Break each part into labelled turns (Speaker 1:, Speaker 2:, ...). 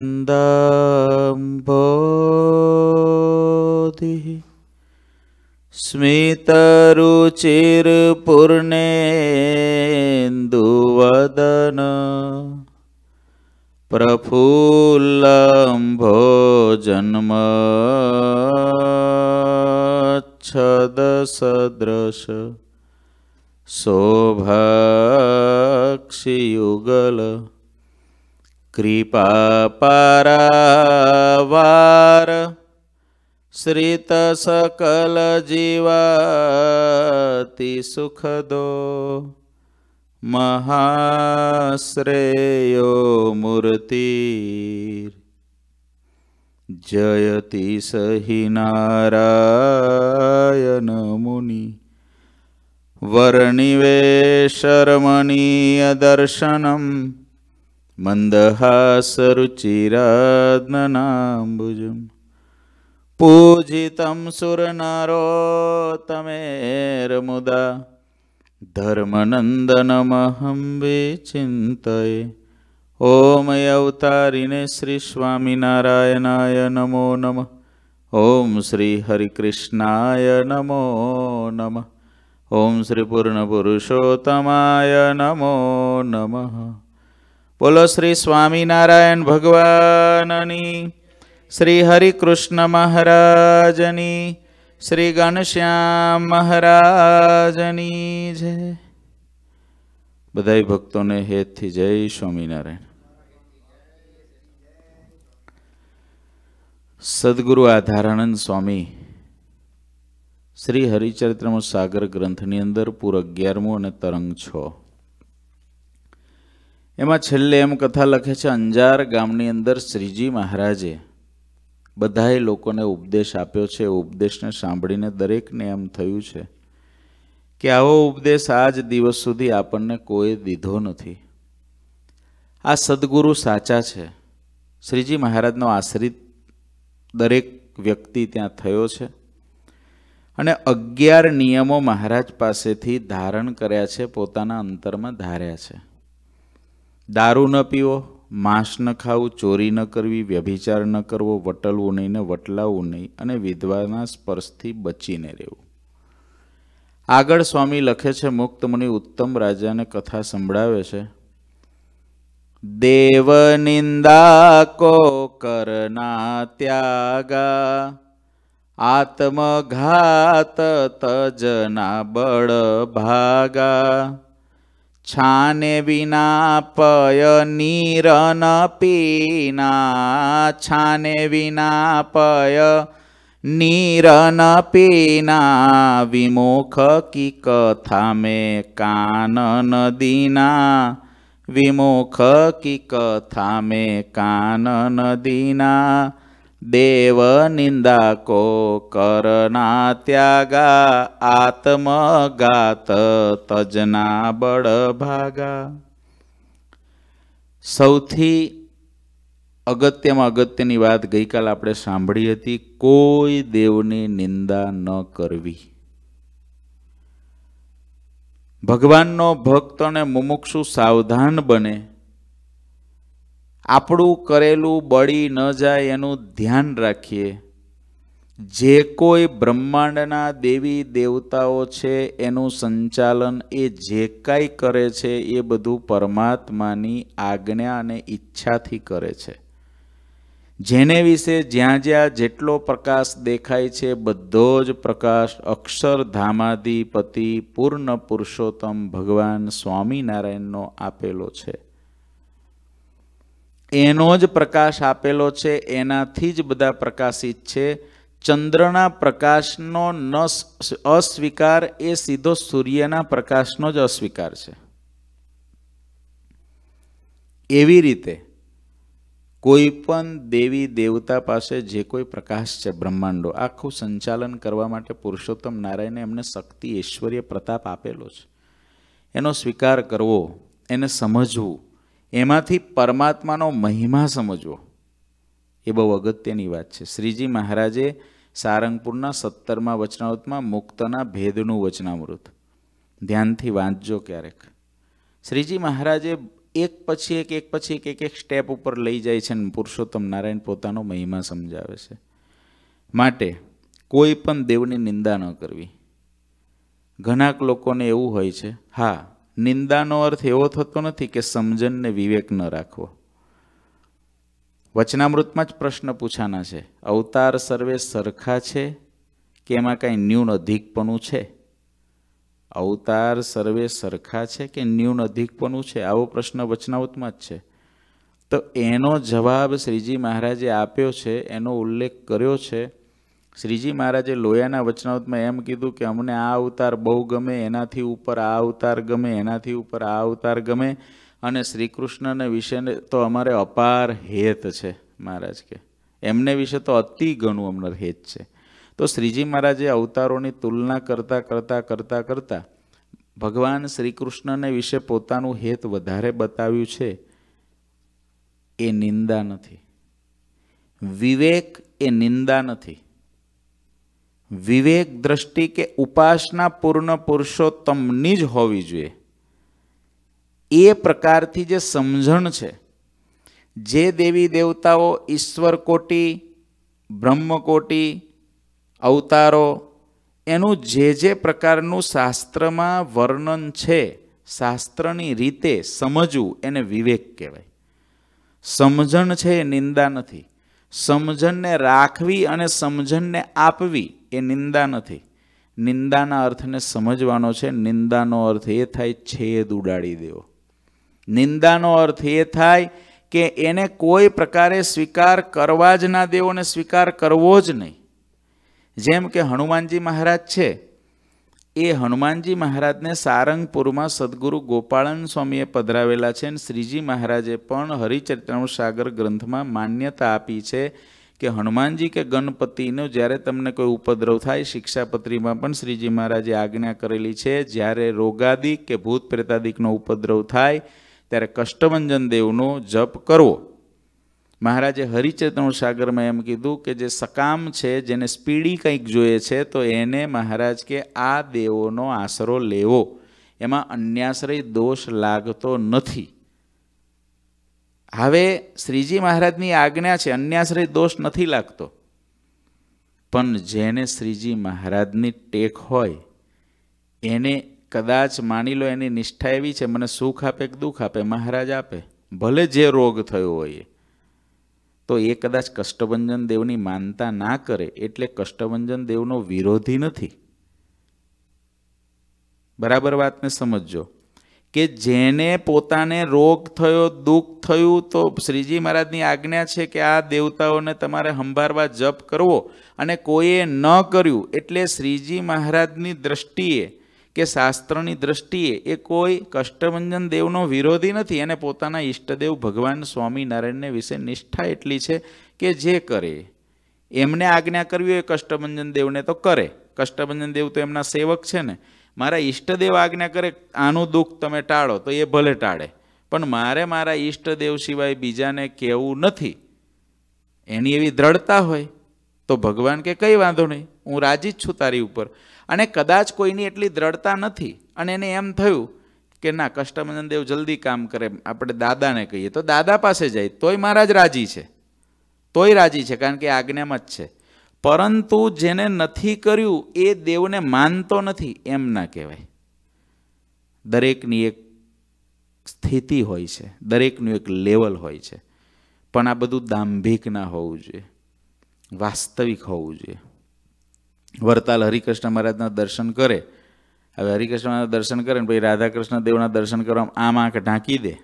Speaker 1: दाम्भोधिः स्मितरुचिर्पूर्णेन्दुवदन प्रफुल्लम्भोजन्मच्छदसदृश शोभाक्षियुगल कृपापरावार श्रितसकलजीवातिसुखदो महाश्रेयो मूर्तिर् जयति स हि नारायणमुनि वर्णिवेशरमणीयदर्शनम् मन्दहासरुचिरात्ननाम्बुजं पूजितं सुरनरोतमेर्मुदा धर्मनन्दनमहं विचिन्तये। ॐ अवतारिणे श्रीस्वामिनारायणाय नमो नमः। ॐ श्रीहरिकृष्णाय नमो नमः। ॐ श्रीपूर्णपुरुषोत्तमाय नमो नमः। બોલો શ્રી સ્વામિનારાયણ ભગવાનની, શ્રી હરિકૃષ્ણ મહારાજની, શ્રી ઘનશ્યામ મહારાજની જય. બધાય ભક્તોને હેતથી જય સ્વામિનારાયણ. સદગુરુ આધારાનંદ સ્વામી શ્રી હરિચરિત્રમ સાગર ગ્રંથની અંદર પૂર અગિયારમું અને તરંગ છ. એમાં છેલ્લે એમ કથા લખે છે, અંજાર ગામની અંદર શ્રીજી મહારાજે બધાએ લોકોને ઉપદેશ આપ્યો છે. ઉપદેશને સાંભળીને દરેકને એમ થયું છે કે આવો ઉપદેશ આજ દિવસ સુધી આપણને કોઈ દીધો નથી. આ સદગુરુ સાચા છે. શ્રીજી મહારાજનો આશ્રિત દરેક વ્યક્તિ ત્યાં થયો છે અને અગિયાર નિયમો મહારાજ પાસેથી ધારણ કર્યા છે, પોતાના અંતરમાં ધાર્યા છે. દારૂ ન પીવો, માંસ ન ખાવું, ચોરી ન કરવી, વ્યભિચાર ન કરવો, વટલવું નહીં ને વટલાવવું નહીં અને વિધવાના સ્પર્શથી બચીને રહેવું. આગળ સ્વામી લખે છે મુક્ત મુનિ ઉત્તમ રાજાને કથા સંભળાવે છે, દેવ નિંદા કો કરના ત્યાગા, આત્મઘાત તજના બળ ભાગા છાને વિના પય નીરન પીના, છાને વિના પય નીરન પીના, વિમુખ કી કથા મે કાનન દીના, વિમુખ કી કથા મે કાનન નદીના દેવ નિંદા કો કરના ત્યાગા આત્મગાત તજના બળ ભાગા. સૌથી અગત્યમાં અગત્યની વાત ગઈકાલ આપણે સાંભળી હતી, કોઈ દેવની નિંદા ન કરવી. ભગવાનનો ભક્ત અને મુમુક્ષુ સાવધાન બને આપણું કરેલું બળી ન જાય એનું ધ્યાન રાખીએ. જે કોઈ બ્રહ્માંડના દેવી દેવતાઓ છે, એનું સંચાલન એ જે કાંઈ કરે છે, એ બધું પરમાત્માની આજ્ઞા અને ઈચ્છાથી કરે છે. જેને વિશે જ્યાં જ્યાં જેટલો પ્રકાશ દેખાય છે, બધો જ પ્રકાશ અક્ષરધામાધિપતિ પૂર્ણ પુરુષોત્તમ ભગવાન સ્વામિનારાયણનો આપેલો છે. એનો જ પ્રકાશ આપેલો છે, એનાથી જ બધા પ્રકાશિત છે. ચંદ્રના પ્રકાશનો ન અસ્વીકાર એ સીધો સૂર્યના પ્રકાશનો જ અસ્વીકાર છે. એવી રીતે કોઈ પણ દેવી દેવતા પાસે જે કોઈ પ્રકાશ છે બ્રહ્માંડો, આખું સંચાલન કરવા માટે પુરુષોત્તમ નારાયણે એમને શક્તિ, ઐશ્વર્ય, પ્રતાપ આપેલો છે. એનો સ્વીકાર કરવો, એને સમજવું એમાંથી પરમાત્માનો મહિમા સમજવો. એ બહુ અગત્યની વાત છે. શ્રીજી મહારાજે સારંગપુરના સત્તરમાં વચનાવતમાં મુક્તના ભેદનું વચનામૃત. ધ્યાનથી વાંચજો ક્યારેક. શ્રીજી મહારાજે એક પછી એક એક પછી એક એક એક સ્ટેપ ઉપર લઈ જાય છે અને પુરુષોત્તમ નારાયણ પોતાનો મહિમા સમજાવે છે. માટે કોઈ પણ દેવની નિંદા ન કરવી. ઘણાક લોકોને એવું હોય છે, હા નિંદાનો અર્થ એવો થતો નથી કે સમજણને વિવેક ન રાખવો. વચનામૃતમાં જ પ્રશ્ન પૂછાના છે. અવતાર સર્વે સરખા છે કે એમાં કાંઈ ન્યૂન અધિકપણું છે? અવતાર સર્વે સરખા છે કે ન્યૂન અધિકપણું છે? આવો પ્રશ્ન વચનાવતમાં જ છે. તો એનો જવાબ શ્રીજી મહારાજે આપ્યો છે, એનો ઉલ્લેખ કર્યો છે શ્રીજી મહારાજે લોયાના વચનાવતમાં એમ કીધું કે અમને આ અવતાર બહુ ગમે, એનાથી ઉપર આ અવતાર ગમે, એનાથી ઉપર આ અવતાર ગમે અને શ્રી કૃષ્ણને વિશેને તો અમારે અપાર હેત છે મહારાજ કે. એમને વિશે તો અતિ ઘણું અમને હેત છે. તો શ્રીજી મહારાજે અવતારોની તુલના કરતાં કરતાં કરતાં કરતાં ભગવાન શ્રી કૃષ્ણને વિશે પોતાનું હેત વધારે બતાવ્યું છે. એ નિંદા નથી. વિવેક એ નિંદા નથી. વિવેક દ્રષ્ટિ કે ઉપાસના પૂર્ણ પુરુષોત્તમની જ હોવી જોઈએ. એ પ્રકારથી જે સમજણ છે, જે દેવી દેવતાઓ ઈશ્વર કોટી બ્રહ્મકોટી અવતારો, એનું જે જે પ્રકારનું શાસ્ત્રમાં વર્ણન છે, શાસ્ત્રની રીતે સમજવું એને વિવેક કહેવાય. સમજણ છે એ નિંદા નથી. સમજણને રાખવી અને સમજણને આપવી એ નિંદા નથી. નિંદાના અર્થને સમજવાનો છે. નિંદાનો અર્થ એ થાય છેદ ઉડાડી દેવો. નિંદાનો અર્થ એ થાય કે એને કોઈ પ્રકારે સ્વીકાર કરવા જ ના દેવો ને સ્વીકાર કરવો જ નહીં. જેમ કે હનુમાનજી મહારાજ છે એ હનુમાનજી મહારાજને સારંગપુરમાં સદગુરુ ગોપાળન સ્વામીએ પધરાવેલા છે અને શ્રીજી મહારાજે પણ હરિચરિત્રનું સાગર ગ્રંથમાં માન્યતા આપી છે કે હનુમાનજી કે ગણપતિનો જ્યારે તમને કોઈ ઉપદ્રવ થાય, શિક્ષાપત્રીમાં પણ શ્રીજી મહારાજે આજ્ઞા કરેલી છે, જ્યારે રોગાદિક કે ભૂત પ્રેતાદિકનો ઉપદ્રવ થાય, ત્યારે કષ્ટભંજન દેવનો જપ કરવો. મહારાજે હરિચેતન સાગરમાં એમ કીધું કે જે સકામ છે, જેને સ્પીડી કંઈક જોઈએ છે, તો એને મહારાજ કે આ દેવોનો આશરો લેવો. એમાં અન્યાશ્રય દોષ લાગતો નથી. હવે શ્રીજી મહારાજની આજ્ઞા છે, અન્યાશ્રય દોષ નથી લાગતો. પણ જેને શ્રીજી મહારાજની ટેક હોય, એને કદાચ માની લો એની નિષ્ઠા એવી છે, મને સુખ આપે કે દુઃખ આપે, મહારાજ આપે, ભલે જે રોગ થયો હોય તો એ કદાચ કષ્ટભંજન દેવની માનતા ના કરે એટલે કષ્ટભંજન દેવનો વિરોધી નથી. બરાબર વાતને સમજજો. કે જેને પોતાને રોગ થયો, દુઃખ થયું, તો શ્રીજી મહારાજની આજ્ઞા છે કે આ દેવતાઓને તમારે સંભાળવા જપ કરવો. અને કોઈએ ન કર્યું એટલે શ્રીજી મહારાજની દ્રષ્ટિએ કે શાસ્ત્રની દ્રષ્ટિએ એ કોઈ કષ્ટભંજન દેવનો વિરોધી નથી. અને પોતાના ઈષ્ટદેવ ભગવાન સ્વામિનારાયણને વિશે નિષ્ઠા એટલી છે કે જે કરે. એમને આજ્ઞા કરવી હોય કષ્ટભંજન દેવને તો કરે. કષ્ટભંજન દેવ તો એમના સેવક છે ને. મારા ઈષ્ટદેવ આજ્ઞા કરે, આનું દુઃખ તમે ટાળો તો એ ભલે ટાળે. પણ મારે મારા ઈષ્ટદેવ સિવાય બીજાને કહેવું નથી. એની એવી દ્રઢતા હોય તો ભગવાન કે, કંઈ વાંધો નહીં, હું રાજી જ છું તારી ઉપર. અને કદાચ કોઈની એટલી દ્રઢતા નથી. અને એને એમ થયું કે ના, કષ્ટભંજન દેવ જલ્દી કામ કરે, આપણે દાદાને કહીએ. તો દાદા પાસે જાય. તોય મહારાજ રાજી છે. તોય રાજી છે, કારણ કે આજ્ઞામાં જ છે. પરંતુ જેને નથી કર્યું, એ દેવને માનતો નથી, એમ ના કહેવાય. દરેકની એક સ્થિતિ હોય છે, દરેકનું એક લેવલ હોય છે. પણ આ બધું દાંભિક ના હોવું જોઈએ. વાસ્તવિક હોવું જોઈએ. વરતાલ હરિકૃષ્ણ મહારાજના દર્શન કરે. હવે હરિકૃષ્ણ દર્શન કરે ને પછી રાધાકૃષ્ણ દેવના દર્શન કરવા આમ આંખ ઢાંકી દે.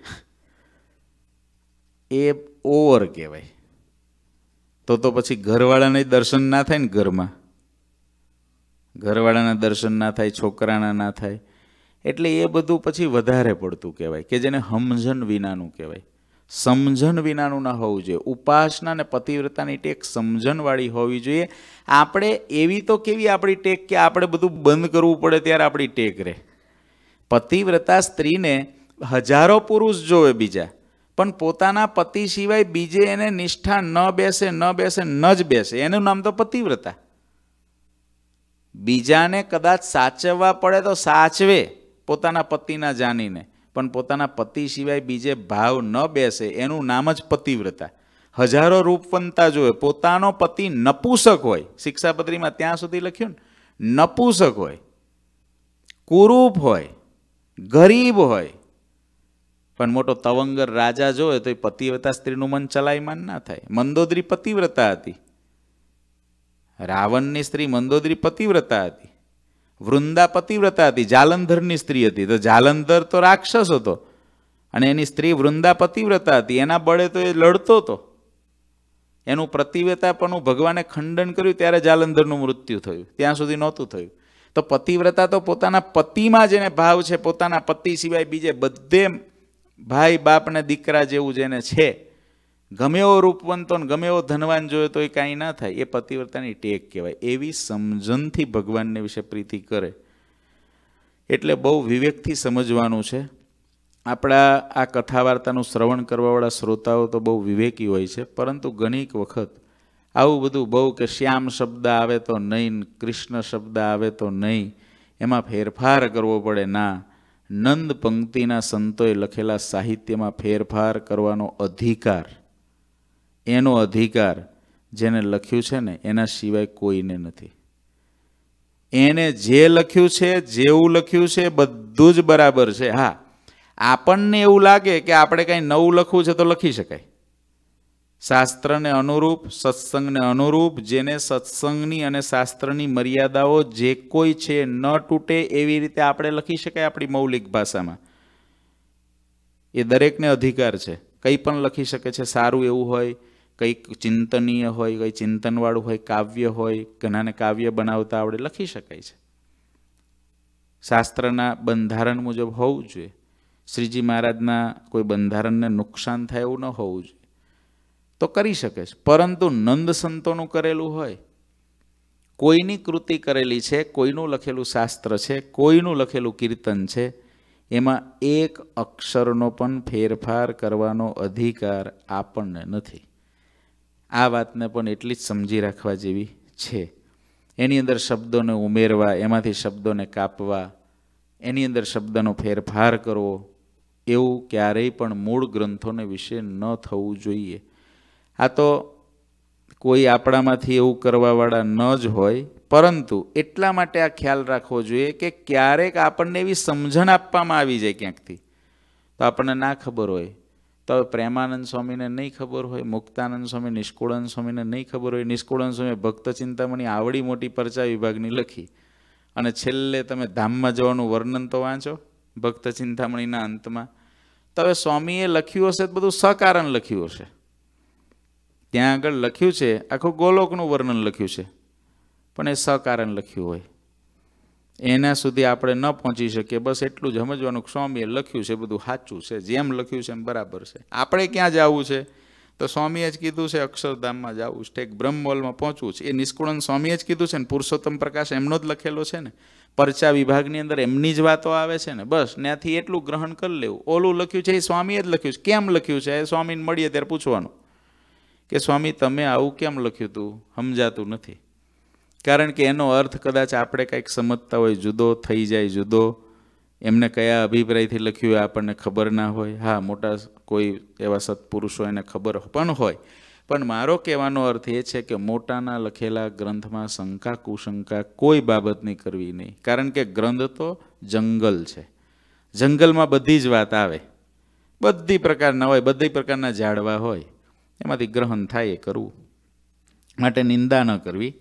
Speaker 1: એ ઓવર કહેવાય. તો તો પછી ઘરવાળાને દર્શન ના થાય ને ઘરમાં. ઘરવાળાના દર્શન ના થાય, છોકરાના ના થાય. એટલે એ બધું પછી વધારે પડતું કહેવાય કે જેને સમજણ વિનાનું કહેવાય. સમજણ વિનાનું ના હોવું જોઈએ. ઉપાસના અને પતિવ્રતાની ટેક સમજણવાળી હોવી જોઈએ. આપણે એવી તો કેવી આપણી ટેક કે આપણે બધું બંધ કરવું પડે ત્યારે આપણી ટેક રહે. પતિવ્રતા સ્ત્રીને હજારો પુરુષ જોવે બીજા, પણ પોતાના પતિ સિવાય બીજે એને નિષ્ઠા ન બેસે ન બેસે, ન જ બેસે. એનું નામ તો પતિવ્રતા. બીજાને કદાચ સાચવવા પડે તો સાચવે પોતાના પતિના જાણીને પણ પોતાના પતિ સિવાય બીજે ભાવ ન બેસે, એનું નામ જ પતિવ્રતા. હજારો રૂપવંતા જોવે, પોતાનો પતિ નપુસક હોય, શિક્ષાપત્રીમાં ત્યાં સુધી લખ્યું ને, નપુસક હોય, કુરૂપ હોય, ગરીબ હોય. પણ મોટો તવંગર રાજા જોવે તો એ પતિવ્રતા સ્ત્રીનું મન ચલાયમાન ના થાય. મંદોદરી પતિવ્રતા હતી. રાવણની સ્ત્રી મંદોદરી પતિવ્રતા હતી. વૃંદા પતિવ્રતા હતી, જાલંધરની સ્ત્રી હતી. તો જાલંધર તો રાક્ષસ હતો. અને એની સ્ત્રી વૃંદા પતિવ્રતા હતી. એના બળે તો એ લડતો હતો. એનું પ્રતિવ્રતાપણું ભગવાને ખંડન કર્યું ત્યારે જાલંધરનું મૃત્યુ થયું. ત્યાં સુધી નહોતું થયું. તો પતિવ્રતા તો પોતાના પતિમાં જેને ભાવ છે, પોતાના પતિ સિવાય બીજે બધે ભાઈ બાપને દીકરા જેવું જેને છે ગમે એવો રૂપવંતો ગમે એવો ધનવાન જોયો તો એ કાંઈ ના થાય. એ પતિવ્રતાની ટેક કહેવાય. એવી સમજણથી ભગવાનને વિશે પ્રીતિ કરે. એટલે બહુ વિવેકથી સમજવાનું છે. આપણા આ કથા વાર્તાનું શ્રવણ કરવાવાળા શ્રોતાઓ તો બહુ વિવેકી હોય છે. પરંતુ ઘણીક વખત આવું બધું બહુ કે શ્યામ શબ્દ આવે તો નહીં, કૃષ્ણ શબ્દ આવે તો નહીં, એમાં ફેરફાર કરવો પડે ના. નંદ પંક્તિના સંતોએ લખેલા સાહિત્યમાં ફેરફાર કરવાનો અધિકાર એનો અધિકાર જેને લખ્યું છે ને, એના સિવાય કોઈને નથી. એને જે લખ્યું છે, જેવું લખ્યું છે, બધું જ બરાબર છે. હા, આપણને એવું લાગે કે આપણે કંઈ નવું લખવું છે તો લખી શકાય. શાસ્ત્રને અનુરૂપ, સત્સંગને અનુરૂપ, જેને સત્સંગની અને શાસ્ત્રની મર્યાદાઓ જે કોઈ છે ન તૂટે એવી રીતે આપણે લખી શકાય આપણી મૌલિક ભાષામાં. એ દરેકને અધિકાર છે. કંઈ પણ લખી શકે છે, સારું એવું હોય કંઈક ચિંતનીય હોય, કંઈ ચિંતનવાળું હોય, કાવ્ય હોય, ઘણાને કાવ્ય બનાવતા આવડે, લખી શકાય છે. શાસ્ત્રના બંધારણ મુજબ હોવું જોઈએ. શ્રીજી મહારાજના કોઈ બંધારણને નુકસાન થાય એવું ન હોવું જોઈએ. તો કરી શકે છે. પરંતુ નંદ સંતોનું કરેલું હોય, કોઈની કૃતિ કરેલી છે, કોઈનું લખેલું શાસ્ત્ર છે, કોઈનું લખેલું કીર્તન છે, એમાં એક અક્ષરનો પણ ફેરફાર કરવાનો અધિકાર આપણને નથી. આ વાતને પણ એટલી જ સમજી રાખવા જેવી છે. એની અંદર શબ્દોને ઉમેરવા, એમાંથી શબ્દોને કાપવા, એની અંદર શબ્દનો ફેરફાર કરવો, એવું ક્યારેય પણ મૂળ ગ્રંથોને વિશે ન થવું જોઈએ. આ તો કોઈ આપણામાંથી એવું કરવાવાળા ન જ હોય, પરંતુ એટલા માટે આ ખ્યાલ રાખવો જોઈએ કે ક્યારેક આપણને એવી સમજણ આપવામાં આવી જાય ક્યાંકથી. તો આપણને ના ખબર હોય તો પ્રેમાનંદ સ્વામીને નહીં ખબર હોય, મુક્તાનંદ સ્વામી, નિષ્કુળાનંદ સ્વામીને નહીં ખબર હોય. નિષ્કુળાનંદ સ્વામી ભક્ત ચિંતામણી આવડી મોટી પરચા વિભાગની લખી. અને છેલ્લે તમે ધામમાં જવાનું વર્ણન તો વાંચો, ભક્ત ચિંતામણીના અંતમાં. તો હવે સ્વામીએ લખ્યું હશે તો બધું સકારણ લખ્યું હશે. ત્યાં આગળ લખ્યું છે, આખું ગોલોકનું વર્ણન લખ્યું છે. પણ એ સકારણ લખ્યું હોય. એના સુધી આપણે ન પહોંચી શકીએ. બસ એટલું જ સમજવાનું સ્વામીએ લખ્યું છે બધું સાચું છે. જેમ લખ્યું છે એમ બરાબર છે. આપણે ક્યાં જવું છે? તો સ્વામીએ જ કીધું છે, અક્ષરધામમાં જવું છે. ઠેક બ્રહ્મવોલમાં પહોંચવું છે. એ નિષ્કુળન સ્વામીએ જ કીધું છે ને? પુરુષોત્તમ પ્રકાશ એમનો જ લખેલો છે ને? પરચા વિભાગની અંદર એમની જ વાતો આવે છે ને? બસ, ત્યાંથી એટલું ગ્રહણ કરી લેવું. ઓલું લખ્યું છે, એ સ્વામીએ જ લખ્યું છે. કેમ લખ્યું છે? એ સ્વામીને મળીએ ત્યારે પૂછવાનું કે સ્વામી, તમે આવું કેમ લખ્યું હતું સમજાતું નથી. કારણ કે એનો અર્થ કદાચ આપણે કંઈક સમજતા હોય, જુદો થઈ જાય, જુદો. એમને કયા અભિપ્રાયથી લખ્યું હોય આપણને ખબર ના હોય. હા, મોટા કોઈ એવા સત્પુરુષો એને ખબર પણ હોય. પણ મારો કહેવાનો અર્થ એ છે કે મોટાના લખેલા ગ્રંથમાં શંકા, કુશંકા કોઈ બાબતની કરવી નહીં. કારણ કે ગ્રંથ તો જંગલ છે. જંગલમાં બધી જ વાત આવે. બધી પ્રકારના હોય, બધી પ્રકારના ઝાડવા હોય. એમાંથી ગ્રહણ થાય એ કરવું. માટે નિંદા ન કરવી.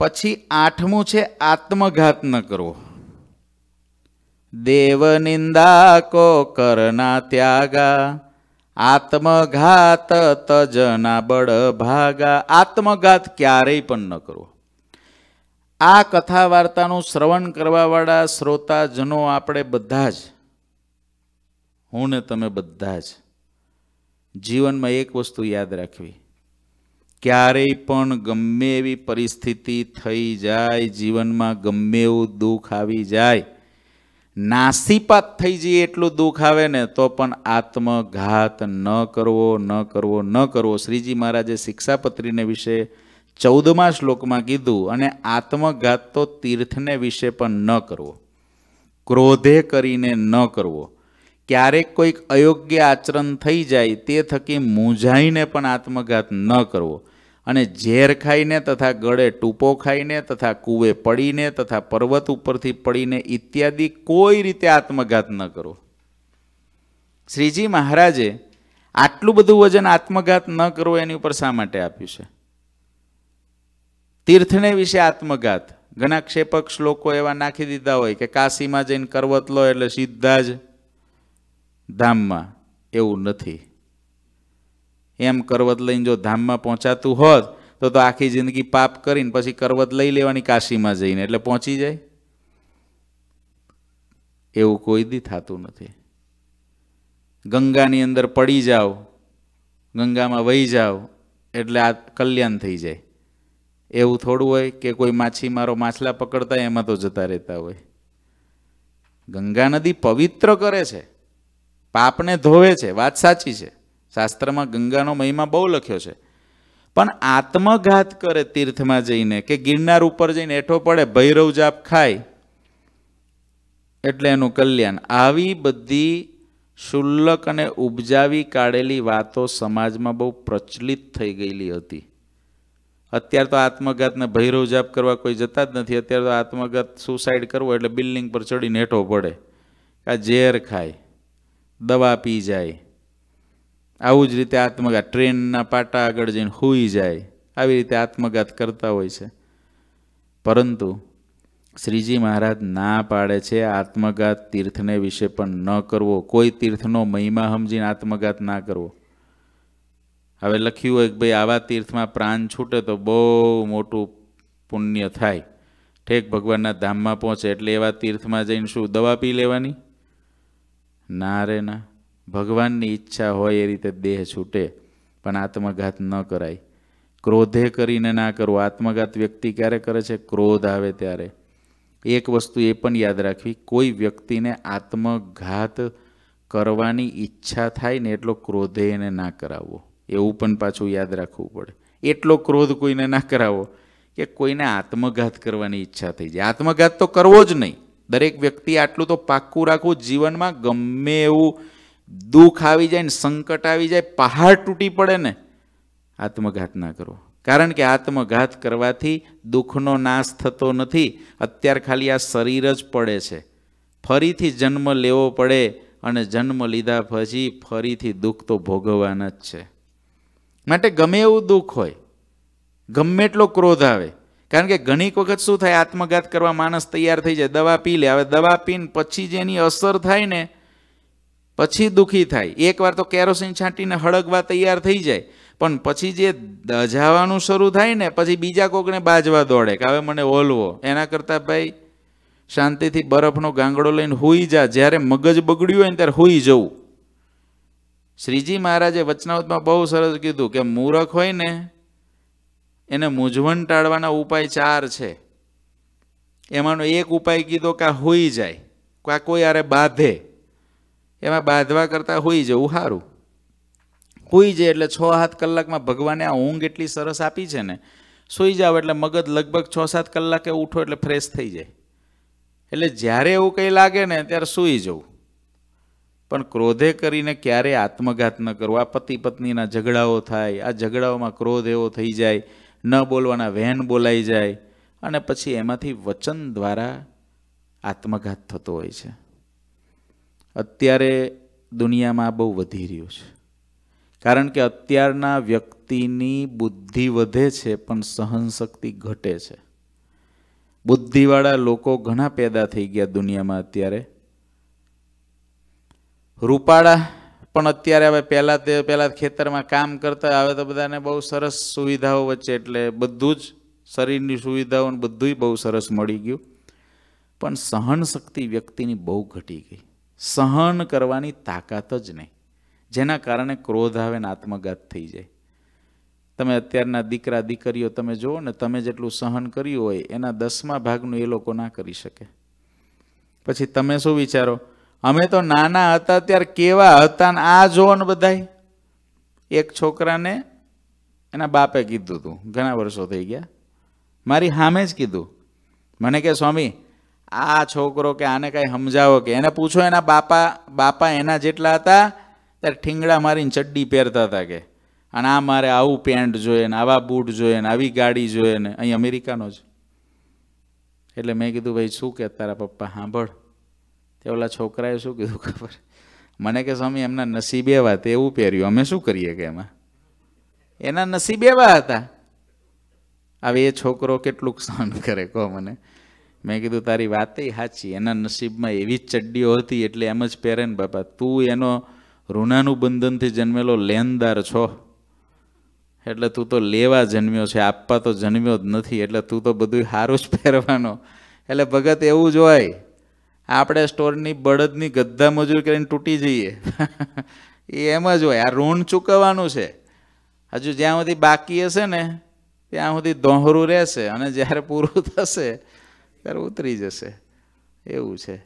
Speaker 1: પછી આઠમું છે આત્મઘાત ન કરવો. દેવ નિંદા કો કરના ત્યાગા, આત્મઘાત તજના બળ ભાગા. આત્મઘાત ક્યારેય પણ ન કરવો. આ કથા વાર્તાનું શ્રવણ કરવાવાળા શ્રોતાજનો આપણે બધા જ, હું ને તમે બધા જ, જીવનમાં એક વસ્તુ યાદ રાખવી. ક્યારેય પણ ગમે એવી પરિસ્થિતિ થઈ જાય, જીવનમાં ગમે એવું દુઃખ આવી જાય, નાસીપાત થઈ જઈએ એટલું દુઃખ આવે ને, તો પણ આત્મઘાત ન કરવો ન કરવો ન કરવો. શ્રીજી મહારાજે શિક્ષાપત્રીને વિશે ચૌદમા શ્લોકમાં કીધું, અને આત્મઘાત તો તીર્થને વિશે પણ ન કરવો, ક્રોધે કરીને ન કરવો. ક્યારેક કોઈક અયોગ્ય આચરણ થઈ જાય, તે થકી મૂંઝાઈને પણ આત્મઘાત ન કરવો. અને ઝેર ખાઈને તથા ગળે ટૂપો ખાઈને તથા કૂવે પડીને તથા પર્વત ઉપરથી પડીને ઇત્યાદિ કોઈ રીતે આત્મઘાત ન કરો. શ્રીજી મહારાજે આટલું બધું વજન આત્મઘાત ન કરવો એની ઉપર શા માટે આપ્યું છે? તીર્થને વિશે આત્મઘાત. ઘણા ક્ષેપક શ્લોકો એવા નાખી દીધા હોય કે કાશીમાં જઈને કરવત લો એટલે સીધા જ ધામમાં. એવું નથી. એમ કરવત લઈને જો ધામમાં પહોંચાતું હોત, તો તો આખી જિંદગી પાપ કરીને પછી કરવત લઈ લેવાની કાશીમાં જઈને, એટલે પહોંચી જાય? એવું કોઈ દી થતું નથી. ગંગાની અંદર પડી જાઓ, ગંગામાં વહી જાઓ, એટલે આ કલ્યાણ થઈ જાય. એવું થોડું હોય કે કોઈ માછીમારો માછલા પકડતા હોય એમાં તો જતા રહેતા હોય. ગંગા નદી પવિત્ર કરે છે. પાપને ધોવે છે. વાત સાચી છે. શાસ્ત્રમાં ગંગાનો મહિમા બહુ લખ્યો છે. પણ આત્મઘાત કરે તીર્થમાં જઈને કે ગિરનાર ઉપર જઈને એઠો પડે, ભૈરવ જાપ ખાય, એટલે એનું કલ્યાણ. આવી બધી શુલ્લક અને ઉપજાવી કાઢેલી વાતો સમાજમાં બહુ પ્રચલિત થઈ ગયેલી હતી. અત્યારે તો આત્મઘાતને ભૈરવ જાપ કરવા કોઈ જતા જ નથી. અત્યારે તો આત્મઘાત સુસાઇડ કરવો એટલે બિલ્ડિંગ પર ચડીને હેઠો પડે. આ ઝેર ખાય, દવા પી જાય આવું જ રીતે આત્મઘાત. ટ્રેનના પાટા આગળ જઈને હોઈ જાય, આવી રીતે આત્મઘાત કરતા હોય છે. પરંતુ શ્રીજી મહારાજ ના પાડે છે આત્મઘાત તીર્થને વિશે પણ ન કરવો. કોઈ તીર્થનો મહિમા સમજીને આત્મઘાત ના કરવો. હવે લખ્યું હોય કે ભાઈ આવા તીર્થમાં પ્રાણ છૂટે તો બહુ મોટું પુણ્ય થાય. ઠેક ભગવાનના ધામમાં પહોંચે એટલે એવા તીર્થમાં જઈને શું દવા પી લેવાની? ના રે ના. ભગવાનની ઈચ્છા હોય એ રીતે દેહ છૂટે, પણ આત્મઘાત ન કરાય. ક્રોધે કરીને ના કરવો આત્મઘાત વ્યક્તિ ક્યારે કરે છે? ક્રોધ આવે ત્યારે. એક વસ્તુ એ પણ યાદ રાખવી, કોઈ વ્યક્તિને આત્મઘાત કરવાની ઈચ્છા થાય ને એટલો ક્રોધે એને ના કરાવવો. એવું પણ પાછું યાદ રાખવું પડે. એટલો ક્રોધ કોઈને ના કરાવો કે કોઈને આત્મઘાત કરવાની ઈચ્છા થઈ જાય. આત્મઘાત તો કરવો જ નહીં. દરેક વ્યક્તિ આટલું તો પાક્કું રાખવું જીવનમાં ગમે એવું દુઃખ આવી જાય ને સંકટ આવી જાય, પહાડ તૂટી પડે ને, આત્મઘાત ના કરવો. કારણ કે આત્મઘાત કરવાથી દુઃખનો નાશ થતો નથી. અત્યારે ખાલી આ શરીર જ પડે છે. ફરીથી જન્મ લેવો પડે અને જન્મ લીધા પછી ફરીથી દુઃખ તો ભોગવવાના જ છે. માટે ગમે એવું દુઃખ હોય, ગમે એટલો ક્રોધ આવે, કારણ કે ઘણીક વખત શું થાય, આત્મઘાત કરવા માણસ તૈયાર થઈ જાય, દવા પી લે, હવે દવા પીને પછી જેની અસર થાય ને પછી દુઃખી થાય. એકવાર તો કેરોસીન છાંટીને હળગવા તૈયાર થઈ જાય. પણ પછી જે દજાવાનું શરૂ થાય ને, પછી બીજા કોકને બાજવા દોડે કે હવે મને ઓલવો. એના કરતાં ભાઈ, શાંતિથી બરફનો ગાંગડો લઈને હોઈ જા. જ્યારે મગજ બગડ્યું હોય ને ત્યારે હોઈ જવું. શ્રીજી મહારાજે વચનાવતમાં બહુ સરસ કીધું કે મૂરખ હોય ને, એને મૂંઝવણ ટાળવાના ઉપાય ચાર છે. એમાંનો એક ઉપાય કીધો કે આ હોઈ જાય. કા કોઈ આરે બાંધે. એમાં બાંધવા કરતાં હોઈ જવું સારું હોઈ જાય એટલે છ સાત કલાકમાં ભગવાને આ ઊંઘ એટલી સરસ આપી છે ને, સૂઈ જાવ એટલે મગજ લગભગ છ સાત કલાકે ઉઠો એટલે ફ્રેશ થઈ જાય. એટલે જ્યારે એવું કંઈ લાગે ને ત્યારે સૂઈ જવું. પણ ક્રોધે કરીને ક્યારે આત્મઘાત ન કરવો આ પતિ પત્નીના ઝઘડાઓ થાય, આ ઝઘડાઓમાં ક્રોધ એવો થઈ જાય, ન બોલવાના વહેન બોલાઈ જાય, અને પછી એમાંથી વચન દ્વારા આત્મઘાત થતો હોય છે. અત્યારે દુનિયામાં બહુ વધી રહ્યું છે. કારણ કે અત્યારના વ્યક્તિની બુદ્ધિ વધે છે, પણ સહનશક્તિ ઘટે છે. બુદ્ધિવાળા લોકો ઘણા પેદા થઈ ગયા દુનિયામાં અત્યારે. રૂપાળા પણ અત્યારે હવે પહેલાં તે પહેલાં ખેતરમાં કામ કરતા, હવે તો બધાને બહુ સરસ સુવિધાઓ વચ્ચે એટલે બધું જ શરીરની સુવિધાઓ બધુંય બહુ સરસ મળી ગયું. પણ સહનશક્તિ વ્યક્તિની બહુ ઘટી ગઈ. સહન કરવાની તાકાત જ નહીં. જેના કારણે ક્રોધ આવે ને આત્મઘાત થઈ જાય. તમે અત્યારના દીકરા દીકરીઓ તમે જુઓ ને, તમે જેટલું સહન કર્યું હોય, એના દસમા ભાગનું એ લોકો ના કરી શકે. પછી તમે શું વિચારો? અમે તો નાના હતા, ત્યારે કેવા હતા ને આ જુઓ ને બધાય. એક છોકરાને એના બાપે કીધું હતું ઘણા વર્ષો થઈ ગયા. મારી સામે જ કીધું. મને કે, સ્વામી આ છોકરો કે આને કાંઈ સમજાવો કે? એને પૂછો એના બાપા બાપા એના જેટલા હતા, ત્યારે ઠીંગડા મારીને ચડ્ડી પહેરતા હતા કે. અને આ મારે આવું પેન્ટ જોઈએ ને, આવા બૂટ જોઈએ ને, આવી ગાડી જોઈએ ને, અહીં અમેરિકાનો જ. એટલે મેં કીધું, ભાઈ, શું કે તારા પપ્પા? સાંભળ. તે ઓલા છોકરાએ શું કીધું ખબર? મને કે સ્વામી, એમના નસીબ એવા એવું પહેર્યું. અમે શું કરીએ કે એમાં? એના નસીબ એવા હતા હવે એ છોકરો કેટલું સહન કરે કહો મને. મેં કીધું, તારી વાતે સાચી, એના નસીબમાં એવી જ ચડ્ડીઓ હતી એટલે એમ જ પહેરે ને બાપા. તું એનો ઋણાનું બંધનથી જન્મેલો લેનદાર છો. એટલે તું તો લેવા જન્મ્યો છે, આપવા તો જન્મ્યો જ નથી, એટલે તું તો બધું સારું જ પહેરવાનો. એટલે ભગત એવું જ હોય, આપણે સ્ટોરની બળદની ગદ્દા મજૂર કરીને તૂટી જઈએ. એ એમ જ હોય, આ ઋણ ચૂકવવાનું છે. હજુ જ્યાં સુધી બાકી હશે ને, ત્યાં સુધી દોહરું રહેશે અને જ્યારે પૂરું થશે ત્યારે ઉતરી જશે. એવું છે.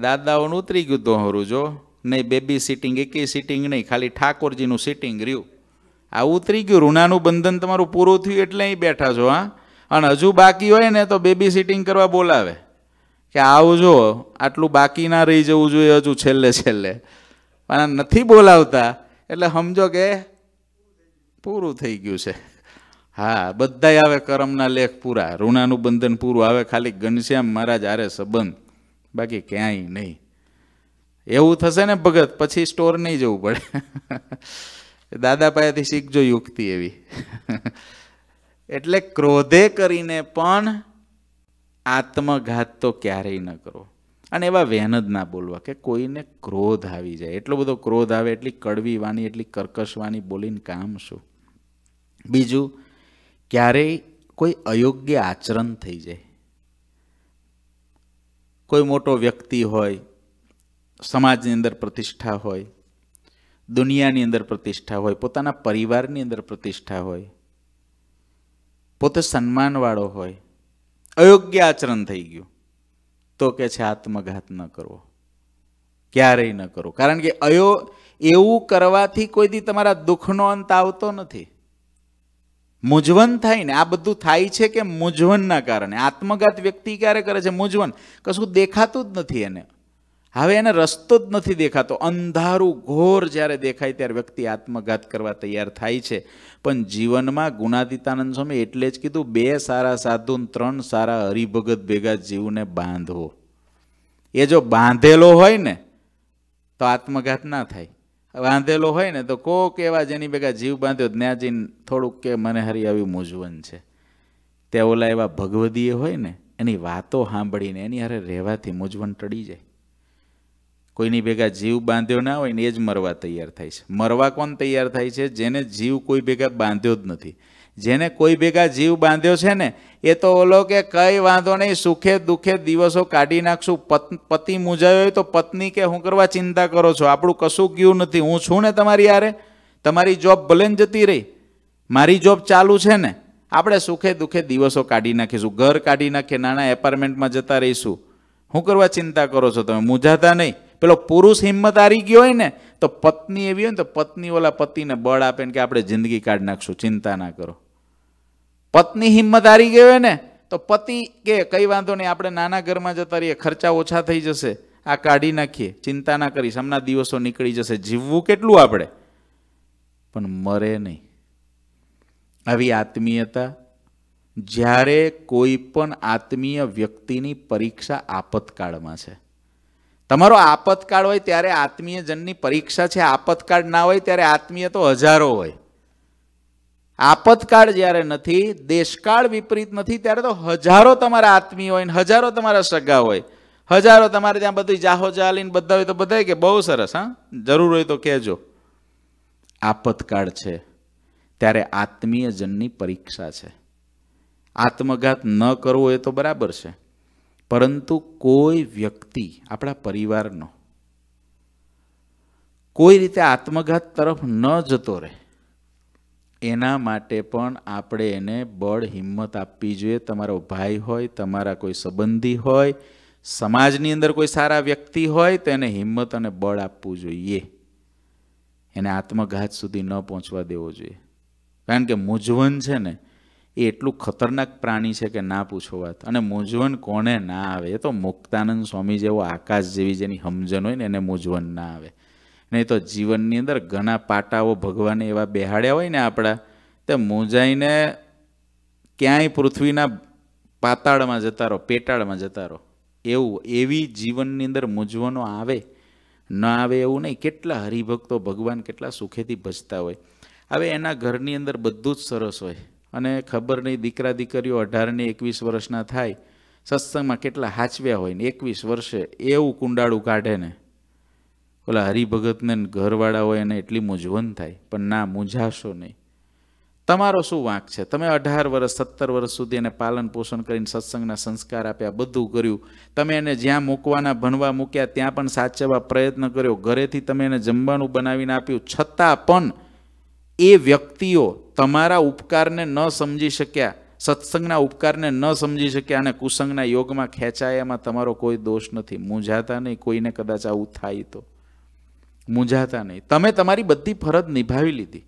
Speaker 1: દાદાઓનું ઉતરી ગયું દોહરું જો. નહીં બેબી સિટિંગ એકેય સિટિંગ નહીં, ખાલી ઠાકોરજીનું સિટિંગ રહ્યું. આ ઉતરી ગયું ઋણાનું બંધન તમારું પૂરું થયું એટલે અહીં બેઠા છો, હા? અને હજુ બાકી હોય ને તો બેબી સિટિંગ કરવા બોલાવે. કે આવજો આટલું બાકી ના રહી જવું જોઈએ હજુ છેલ્લે છેલ્લે. પણ નથી બોલાવતા, એટલે સમજો કે પૂરું થઈ ગયું છે. હા, બધાય આવે કરમના લેખ પૂરા. ઋણાનું બંધન પૂરું આવે ખાલી ઘનશ્યામ મહારાજ આરે સંબંધ. બાકી ક્યાંય નહીં. એવું થશે ને ભગત, પછી સ્ટોર નહીં જવું પડે. દાદા પાસેથી શીખજો યુક્તિ એવી. એટલે ક્રોધે કરીને પણ આત્મઘાત તો ક્યારેય ન કરો. અને એવા વહેન જ ના બોલવા કે કોઈને ક્રોધ આવી જાય. એટલો બધો ક્રોધ આવે, એટલી કડવી વાણી, એટલી કર્કશ વાણી બોલીને કામ શું? બીજું ક્યારેય કોઈ અયોગ્ય આચરણ થઈ જાય. કોઈ મોટો વ્યક્તિ હોય, સમાજની અંદર પ્રતિષ્ઠા હોય, દુનિયાની અંદર પ્રતિષ્ઠા હોય, પોતાના પરિવારની અંદર પ્રતિષ્ઠા હોય, પોતે સન્માનવાળો હોય, અયોગ્ય આચરણ થઈ ગયું, તો કે છે આત્મઘાત ન કરવો. ક્યારેય ન કરો. કારણ કે અયો, એવું કરવાથી કોઈ દી તમારા દુઃખનો અંત આવતો નથી. મૂંઝવણ થાય ને, આ બધું થાય છે કે મૂંઝવણના કારણે? આત્મઘાત વ્યક્તિ ક્યારે કરે છે મૂંઝવણ? કશું દેખાતું જ નથી એને. હવે એને રસ્તો જ નથી દેખાતો. અંધારું ઘોર જ્યારે દેખાય ત્યારે વ્યક્તિ આત્મઘાત કરવા તૈયાર થાય છે. પણ જીવનમાં ગુણાતીતાનંદ સ્વામી એટલે જ કીધું, બે સારા સાધુ ત્રણ સારા હરિભગત ભેગા જીવને બાંધવો. એ જો બાંધેલો હોય ને, તો આત્મઘાત ના થાય. બાંધેલો હોય ને તો કોક એવા જેની ભેગા જીવ બાંધ્યો ત્યાં જઈને થોડુંક કે મને હરી આવી મૂંઝવણ છે. તે ઓલા એવા ભગવદીએ હોય ને, એની વાતો સાંભળીને એની હારે રહેવાથી મૂંઝવણ ટળી જાય. કોઈની ભેગા જીવ બાંધ્યો ના હોય ને, એ જ મરવા તૈયાર થાય છે. મરવા કોણ તૈયાર થાય છે? જેને જીવ કોઈ ભેગા બાંધ્યો જ નથી. જેને કોઈ ભેગા જીવ બાંધ્યો છે ને, એ તો ઓલો કે કંઈ વાંધો નહીં, સુખે દુઃખે દિવસો કાઢી નાખશું. પતિ મૂંઝાયો હોય તો પત્ની કે હું કરવા ચિંતા કરો છો? આપણું કશું ગયું નથી. હું છું ને તમારી યારે તમારી જોબ ભલે જતી રહી. મારી જોબ ચાલુ છે ને. આપણે સુખે દુઃખે દિવસો કાઢી નાખીશું. ઘર કાઢી નાખીએ નાના એપાર્ટમેન્ટમાં જતા રહીશું. હું કરવા ચિંતા કરો છો તમે? મૂંઝાતા નહીં. પેલો પુરુષ હિંમત હારી ગયો હોય ને, તો પત્ની એવી હોય ને, તો પત્ની ઓલા પતિને બળ આપે ને કે આપણે જિંદગી કાઢી નાખશું. ચિંતા ના કરો. પત્ની હિંમત હારી ગયો હોય ને, તો પતિ કે કઈ વાંધો નહીં, આપણે નાના ઘરમાં જતા રહીએ, ખર્ચા ઓછા થઈ જશે, આ કાઢી નાખીએ, ચિંતા ના કરીશ હમણાં દિવસો નીકળી જશે, જીવવું કેટલું આપણે? પણ મરે નહીં. આવી આત્મીયતા, જ્યારે કોઈ પણ આત્મીય વ્યક્તિની પરીક્ષા આપતકાળમાં છે. તમારો આપતકાળ હોય ત્યારે આત્મીયજનની પરીક્ષા છે, આપતકાળ ના હોય ત્યારે આત્મીય તો હજારો હોય. આપતકાળ જ્યારે નથી, દેશકાળ વિપરીત નથી, ત્યારે તો હજારો તમારા આત્મીય હોય ને હજારો તમારા સગા હોય. હજારો તમારે ત્યાં બધી જાહો ચાલીને બધા હોય તો બધા કે બહુ સરસ, હા? જરૂર હોય તો કહેજો. આપતકાળ છે. ત્યારે આત્મીયજનની પરીક્ષા છે. આત્મઘાત ન કરવો એ તો બરાબર છે. પરંતુ કોઈ વ્યક્તિ, આપણા પરિવારનો, કોઈ રીતે આત્મઘાત તરફ ન જતો રહે. એના માટે પણ આપણે એને બળ, હિંમત આપવી જોઈએ. તમારો ભાઈ હોય, તમારા કોઈ સંબંધી હોય, સમાજની અંદર કોઈ સારા વ્યક્તિ હોય, તો એને હિંમત અને બળ આપવું જોઈએ. એને આત્મઘાત સુધી ન પહોંચવા દેવો જોઈએ. કારણ કે મૂંઝવણ છે ને, એ એટલું ખતરનાક પ્રાણી છે કે ના પૂછો વાત. અને મૂંઝવણ કોને ના આવે? એ તો મુક્તાનંદ સ્વામી જેવો આકાશ જેવી જેની સમજણ હોય ને, એને મૂંઝવણ ના આવે. નહીં તો જીવનની અંદર ઘણા પાટાઓ ભગવાને એવા બેહાડ્યા હોય ને આપણા, તે મૂંઝાઈને ક્યાંય પૃથ્વીના પાતાળમાં જતા રહો, પેટાળમાં જતા રહો. એવું, એવી જીવનની અંદર મૂંઝવણો આવે, ન આવે એવું નહીં. કેટલા હરિભક્તો ભગવાન કેટલા સુખેથી ભજતા હોય. હવે એના ઘરની અંદર બધું જ સરસ હોય. અને ખબર નહીં, દીકરા દીકરીઓ અઢારને એકવીસ વર્ષના થાય, સત્સંગમાં કેટલા હાચવ્યા હોય ને એકવીસ વર્ષે, એવું કુંડાળું કાઢે ને. ઓલા હરિભગતને ઘરવાળા હોય એને એટલી મૂંઝવણ થાય, પણ ના, મૂંઝાશો નહીં. તમારો શું વાંક છે? તમે અઢાર વર્ષ, સત્તર વર્ષ સુધી એને પાલન પોષણ કરીને સત્સંગના સંસ્કાર આપ્યા, બધું કર્યું. તમે એને જ્યાં મૂકવાના, ભણવા મૂક્યા, ત્યાં પણ સાચવવા પ્રયત્ન કર્યો. ઘરેથી તમે એને જમવાનું બનાવીને આપ્યું. છતાં પણ એ વ્યક્તિઓ તમારા ઉપકારને ન સમજી શક્યા, સત્સંગના ઉપકારને ન સમજી શક્યા અને કુસંગના યોગમાં ખેંચાયામાં તમારો કોઈ દોષ નથી. મૂંઝાતા નહીં, કોઈને કદાચ આવું થાય તો. મૂંઝાતા નહીં. તમે તમારી બધી ફરજ નિભાવી લીધી.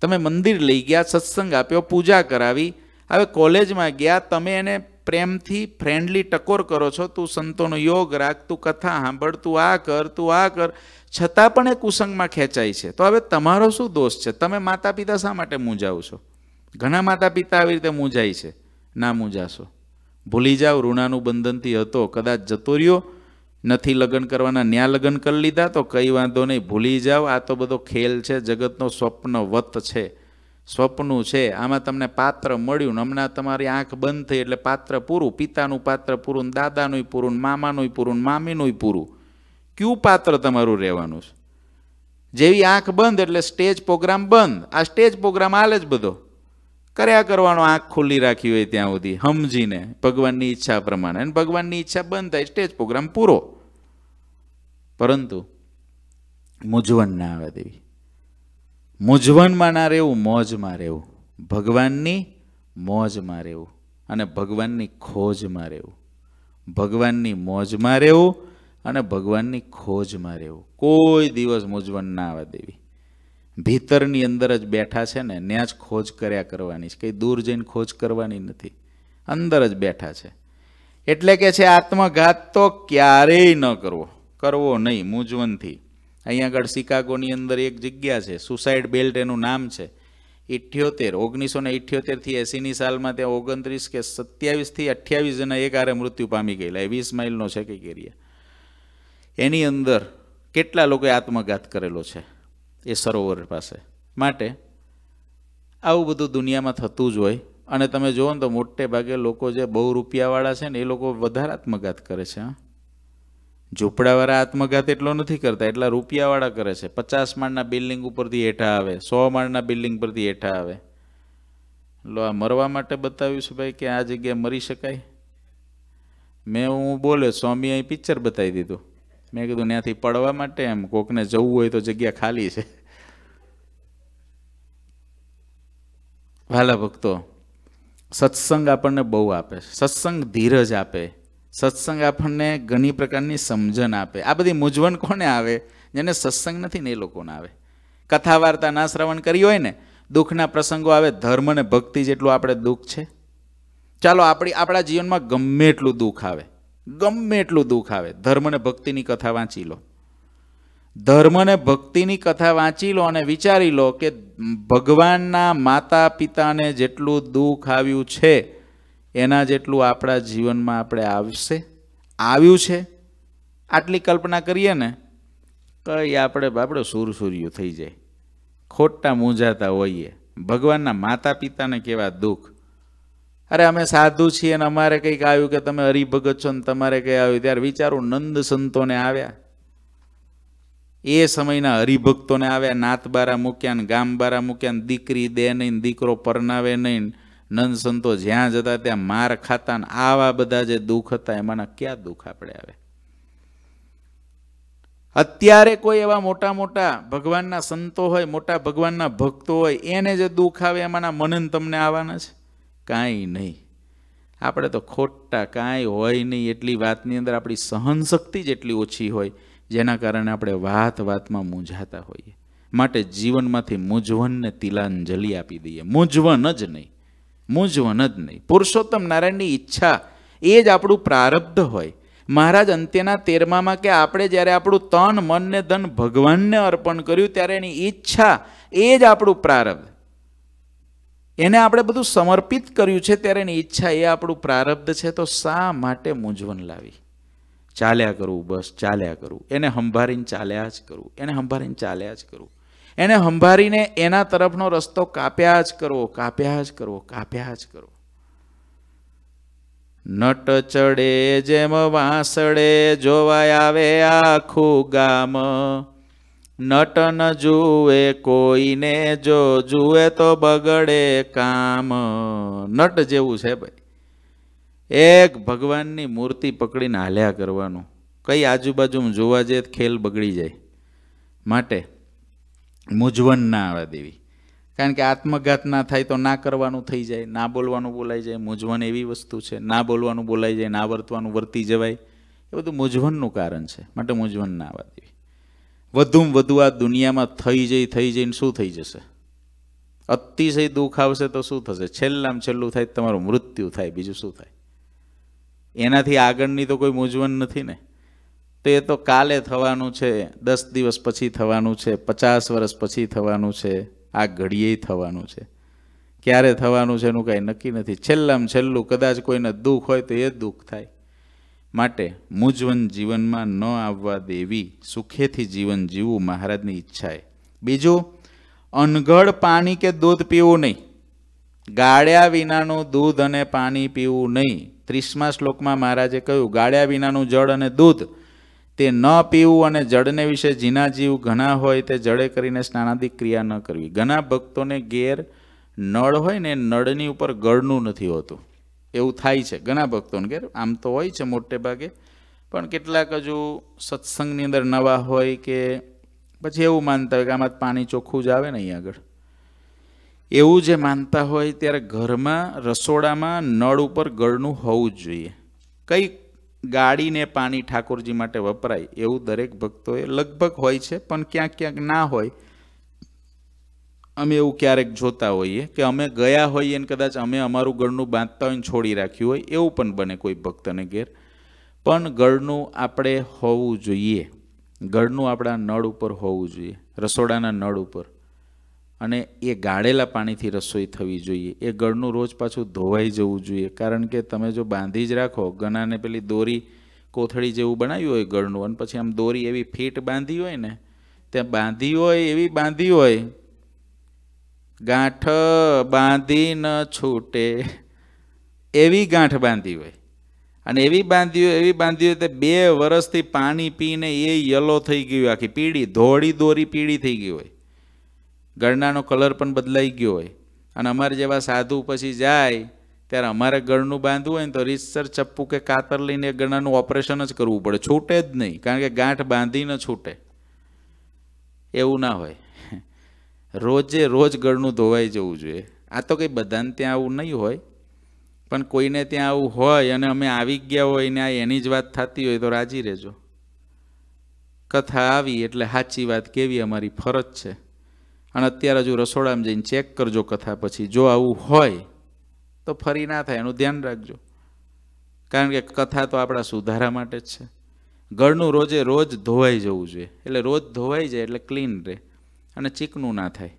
Speaker 1: તમે મંદિર લઈ ગયા, સત્સંગ આપ્યો, પૂજા કરાવી. હવે કોલેજમાં ગયા, તમે એને પ્રેમથી ફ્રેન્ડલી ટકોર કરો છો, તું સંતોનો યોગ રાખ, તું કથા સાંભળ, તું આ કર, તું આ કર. છતાં પણ એ કુસંગમાં ખેંચાય છે. તો હવે તમારો શું દોષ છે? તમે માતા પિતા શા માટે મૂંઝાવ છો? ઘણા માતા પિતા આવી રીતે મૂંઝાય છે. ના મૂંઝાશો. ભૂલી જાઓ ઋણાનું બંધનથી હતો કદાચ જતો રહ્યો નથી લગ્ન કરવાના, ન્યા લગ્ન કરી લીધા, તો કંઈ વાંધો નહીં, ભૂલી જાઓ. આ તો બધો ખેલ છે, જગતનો સ્વપ્ન વત છે. સ્વપ્નું છે. આમાં તમને પાત્ર મળ્યું હમણાં તમારી આંખ બંધ થઈ એટલે પાત્ર પૂરું. પિતાનું પાત્ર પૂરું દાદાનું પૂરું મામાનું પૂરું મામીનું પૂરું. ક્યુ પાત્ર તમારું રહેવાનું છે? જેવી આંખ બંધ એટલે સ્ટેજ પ્રોગ્રામ બંધ. આ સ્ટેજ પ્રોગ્રામ હાલે જ બધો. કર્યા કરવાનો આંખ ખુલ્લી રાખી હોય ત્યાં સુધી. સમજીને ભગવાનની ઈચ્છા પ્રમાણે. અને ભગવાનની ઈચ્છા બંધ થાય, સ્ટેજ પ્રોગ્રામ પૂરો. પરંતુ મૂંઝવણ ના આવે દેવી. મૂંઝવણમાં ના રહેવું, મોજમાં રહેવું. ભગવાનની મોજમાં રહેવું. અને ભગવાનની ખોજમાં રહેવું. ભગવાનની મોજમાં રહેવું અને ભગવાનની ખોજમાં રહેવું. કોઈ દિવસ મૂંઝવણ ના આવે દેવી. ભીતરની અંદર જ બેઠા છે ને ત્યાં જ ખોજ કર્યા કરવાની છે. કંઈ દૂર જઈને ખોજ કરવાની નથી. અંદર જ બેઠા છે. એટલે કે છે, આત્મઘાત તો ક્યારેય ન કરવો. કરવો નહીં, મૂંઝવણથી. અહીંયા આગળ શિકાગોની અંદર એક જગ્યા છે, સુસાઇડ બેલ્ટ એનું નામ છે. ઇઠ્યોતેર, ઓગણીસો ને ઇઠ્યોતેરથી એંસીની સાલમાં ત્યાં ઓગણત્રીસ કે સત્યાવીસથી અઠ્યાવીસ જણા એક આરે મૃત્યુ પામી ગયેલા. એ વીસ માઇલનો છે કંઈક એરિયા. એની અંદર કેટલા લોકોએ આત્મઘાત કરેલો છે? એ સરોવર પાસે. માટે આવું બધું દુનિયામાં થતું જ હોય. અને તમે જુઓ ને તો મોટે ભાગે લોકો જે બહુ રૂપિયાવાળા છે ને, એ લોકો વધારે આત્મઘાત કરે છે ઝૂંપડાવાળા આત્મઘાત એટલો નથી કરતા. એટલા રૂપિયાવાળા કરે છે. પચાસ માળના બિલ્ડિંગ ઉપરથી હેઠા આવે. સો માળના બિલ્ડિંગ પરથી હેઠા આવે. લો, આ મરવા માટે બતાવ્યું છે ભાઈ કે આ જગ્યાએ મરી શકાય? મેં હું બોલે સ્વામી અહીં પિક્ચર બતાવી દીધું. મેં કીધું ત્યાંથી પડવા માટે એમ કોકને જવું હોય તો જગ્યા ખાલી છે. વાલા ભક્તો, સત્સંગ આપણને બહુ આપે સત્સંગ ધીરજ આપે. સત્સંગ આપણને ઘણી પ્રકારની સમજણ આપે. આ બધી મૂંઝવણ કોને આવે? જેને સત્સંગ નથી ને એ લોકોને આવે. કથા વાર્તા ના શ્રવણ કરી હોય ને, દુઃખના પ્રસંગો આવે, ધર્મ ને ભક્તિ જેટલું આપણે દુઃખ છે. ચાલો, આપણી, આપણા જીવનમાં ગમે એટલું દુઃખ આવે. ગમે એટલું દુઃખ આવે. ધર્મ ને ભક્તિની કથા વાંચી લો. ધર્મ ને ભક્તિની કથા વાંચી લો અને વિચારી લો કે ભગવાનના માતા પિતાને જેટલું દુઃખ આવ્યું છે, એના જેટલું આપણા જીવનમાં આપણે આવશે? આવ્યું છે? આટલી કલ્પના કરીએ ને, કઈ આપણે આપણે સુરસુર્યું થઈ જાય. ખોટા મૂંઝાતા હોઈએ. ભગવાનના માતા પિતાને કેવા દુઃખ? અરે, અમે સાધુ છીએ અને અમારે કંઈક આવ્યું કે તમે હરિભગત છો ને તમારે કંઈ આવ્યું. ત્યારે વિચારું, નંદ સંતોને આવ્યા. એ સમયના હરિભક્તોને આવ્યા નાત બારા મૂક્યા ને ગામ બારા મૂક્યા ને દીકરી દે નહીં દીકરો પરનાવે નહીં નંદ સંતો જ્યાં જતા ત્યાં માર ખાતા ને આવા બધા જે દુઃખ હતા, એમાંના ક્યાં દુઃખ આપણે આવે? અત્યારે કોઈ એવા મોટા મોટા ભગવાનના સંતો હોય, મોટા ભગવાનના ભક્તો હોય, એને જે દુઃખ આવે એમાંના મનન તમને આવવાના છે? કાંઈ નહીં. આપણે તો ખોટા કાંઈ હોય નહીં એટલી વાતની અંદર આપણી સહનશક્તિ જેટલી ઓછી હોય, જેના કારણે આપણે વાત વાતમાં મૂંઝાતા હોઈએ. માટે જીવનમાંથી મૂંઝવણને તિલાંજલિ આપી દઈએ. મૂંઝવણ જ નહીં. મૂંઝવણ જ નહીં. પુરુષોત્તમ નારાયણની ઈચ્છા એ જ આપણું પ્રારબ્ધ હોય. મહારાજ અંત્યના તેરમામાં કે આપણે જ્યારે આપણું તન, મન ને ધન ભગવાનને અર્પણ કર્યું ત્યારે એની ઈચ્છા એ જ આપણું પ્રારબ્ધ. એને આપણે બધું સમર્પિત કર્યું છે ત્યારે એની ઈચ્છા એ આપણું પ્રારબ્ધ છે, તો શા માટે મૂંઝવણ લાવી? ચાલ્યા કરવું બસ ચાલ્યા કરવું એને સંભાળીને ચાલ્યા જ કરવું એને સંભાળીને ચાલ્યા જ કરવું એને સંભાળીને એના તરફનો રસ્તો કાપ્યા જ કરવો, કાપ્યા જ કરવો, કાપ્યા જ કરવો. નટ ચડે, જેમ વાંસળે જોવાય આવે આખું ગામ. નટ ન જુએ, કોઈને જો જુએ તો બગડે કામ. નટ જેવું છે ભાઈ. એક ભગવાનની મૂર્તિ પકડીને હાલ્યા કરવાનું. કઈ આજુબાજુમાં જોવા જઈએ ખેલ બગડી જાય. માટે મૂંઝવણ ના આવવા દેવી. કારણ કે આત્મઘાત ના થાય તો ના કરવાનું થઈ જાય. ના બોલવાનું બોલાઈ જાય. મૂંઝવણ એવી વસ્તુ છે. ના બોલવાનું બોલાઈ જાય. ના વર્તવાનું વર્તી જવાય. એ બધું મૂંઝવણનું કારણ છે. માટે મૂંઝવણ ના આવવા દેવી. વધુમાં વધુ આ દુનિયામાં થઈ જઈ, થઈ જઈને શું થઈ જશે? અતિશય દુઃખ આવશે તો શું થશે? છેલ્લામાં છેલ્લું થાય તમારું મૃત્યુ થાય, બીજું શું થાય? એનાથી આગળની તો કોઈ મૂંઝવણ નથી ને? તો એ તો કાલે થવાનું છે, દસ દિવસ પછી થવાનું છે, પચાસ વર્ષ પછી થવાનું છે, આ ઘડીએ થવાનું છે. ક્યારે થવાનું છે એનું કાંઈ નક્કી નથી. છેલ્લામાં છેલ્લું કદાચ કોઈને દુઃખ હોય તો એ દુઃખ થાય. માટે મૂંઝવણ જીવનમાં ન આવવા દેવી સુખેથી જીવન જીવવું મહારાજની ઈચ્છાએ બીજું અનગઢ પાણી કે દૂધ પીવું નહીં. ગાળ્યા વિનાનું દૂધ અને પાણી પીવું નહીં. ત્રીસમા શ્લોકમાં મહારાજે કહ્યું, ગાળ્યા વિનાનું જળ અને દૂધ, તે ન પીવું અને જળને વિશે જીના જીવ ઘણા હોય તે જળે કરીને સ્નાનાદિક ક્રિયા ન કરવી. ઘણા ભક્તોને ઘેર નળ હોય ને નળની ઉપર ગળનું નથી હોતું. એવું થાય છે ઘણા ભક્તોને ઘેર આમ તો હોય છે મોટે ભાગે. પણ કેટલાક હજુ સત્સંગની અંદર નવા હોય કે પછી એવું માનતા હોય કે આમાં પાણી ચોખ્ખું જ આવે ને અહીં આગળ. એવું જે માનતા હોય ત્યારે ઘરમાં, રસોડામાં નળ ઉપર ગળનું હોવું જ જોઈએ. કઈ ગાડીને પાણી ઠાકોરજી માટે વપરાય એવું દરેક ભક્તોએ લગભગ હોય છે, પણ ક્યાંક ક્યાંક ના હોય. અમે એવું ક્યારેક જોતા હોઈએ કે અમે ગયા હોઈએ ને કદાચ અમે અમારું ગળનું બાંધતા હોય ને છોડી રાખ્યું હોય, એવું પણ બને કોઈ ભક્તને ઘેર. પણ ગળનું આપણે હોવું જોઈએ. ગળનું આપણા નળ ઉપર હોવું જોઈએ, રસોડાના નળ ઉપર. અને એ ગાળેલા પાણીથી રસોઈ થવી જોઈએ. એ ગળનું રોજ પાછું ધોવાઈ જવું જોઈએ. કારણ કે તમે જો બાંધી જ રાખો ગનાને પેલી દોરી કોથળી જેવું બનાવ્યું હોય ગળનું, અને પછી આમ દોરી એવી ફીટ બાંધી હોય ને, ત્યાં બાંધી હોય એવી બાંધી હોય ગાંઠ બાંધી ન છૂટે. એવી ગાંઠ બાંધી હોય. અને એવી બાંધી હોય, એવી બાંધી હોય તો બે વર્ષથી પાણી પીને એ યલો થઈ ગયું, આખી પીળી, ધોળી દોરી પીળી થઈ ગઈ હોય. ગળનાનો કલર પણ બદલાઈ ગયો હોય. અને અમારે જેવા સાધુ પછી જાય, ત્યારે અમારે ગળનું બાંધવું હોય ને તો રીતસર ચપ્પુ કે કાતર લઈને ગળનાનું ઓપરેશન જ કરવું પડે. છૂટે જ નહીં, કારણ કે ગાંઠ બાંધી ન છૂટે. એવું ના હોય. રોજે રોજ ગળનું ધોવાઈ જવું જોઈએ. આ તો કંઈ બધાને ત્યાં આવું નહીં હોય, પણ કોઈને ત્યાં આવું હોય અને અમે આવી ગયા હોય ને આ એની જ વાત થતી હોય તો રાજી રહેજો. કથા આવી એટલે સાચી વાત કેવી અમારી ફરજ છે. અને અત્યારે હજુ રસોડામાં જઈને ચેક કરજો કથા પછી. જો આવું હોય તો ફરી ના થાય, એનું ધ્યાન રાખજો. કારણ કે કથા તો આપણા સુધારા માટે જ છે. ગળનું રોજે રોજ ધોવાઈ જવું જોઈએ. એટલે રોજ ધોવાઈ જાય એટલે ક્લીન રહે. અને ચીકણું ના થાય.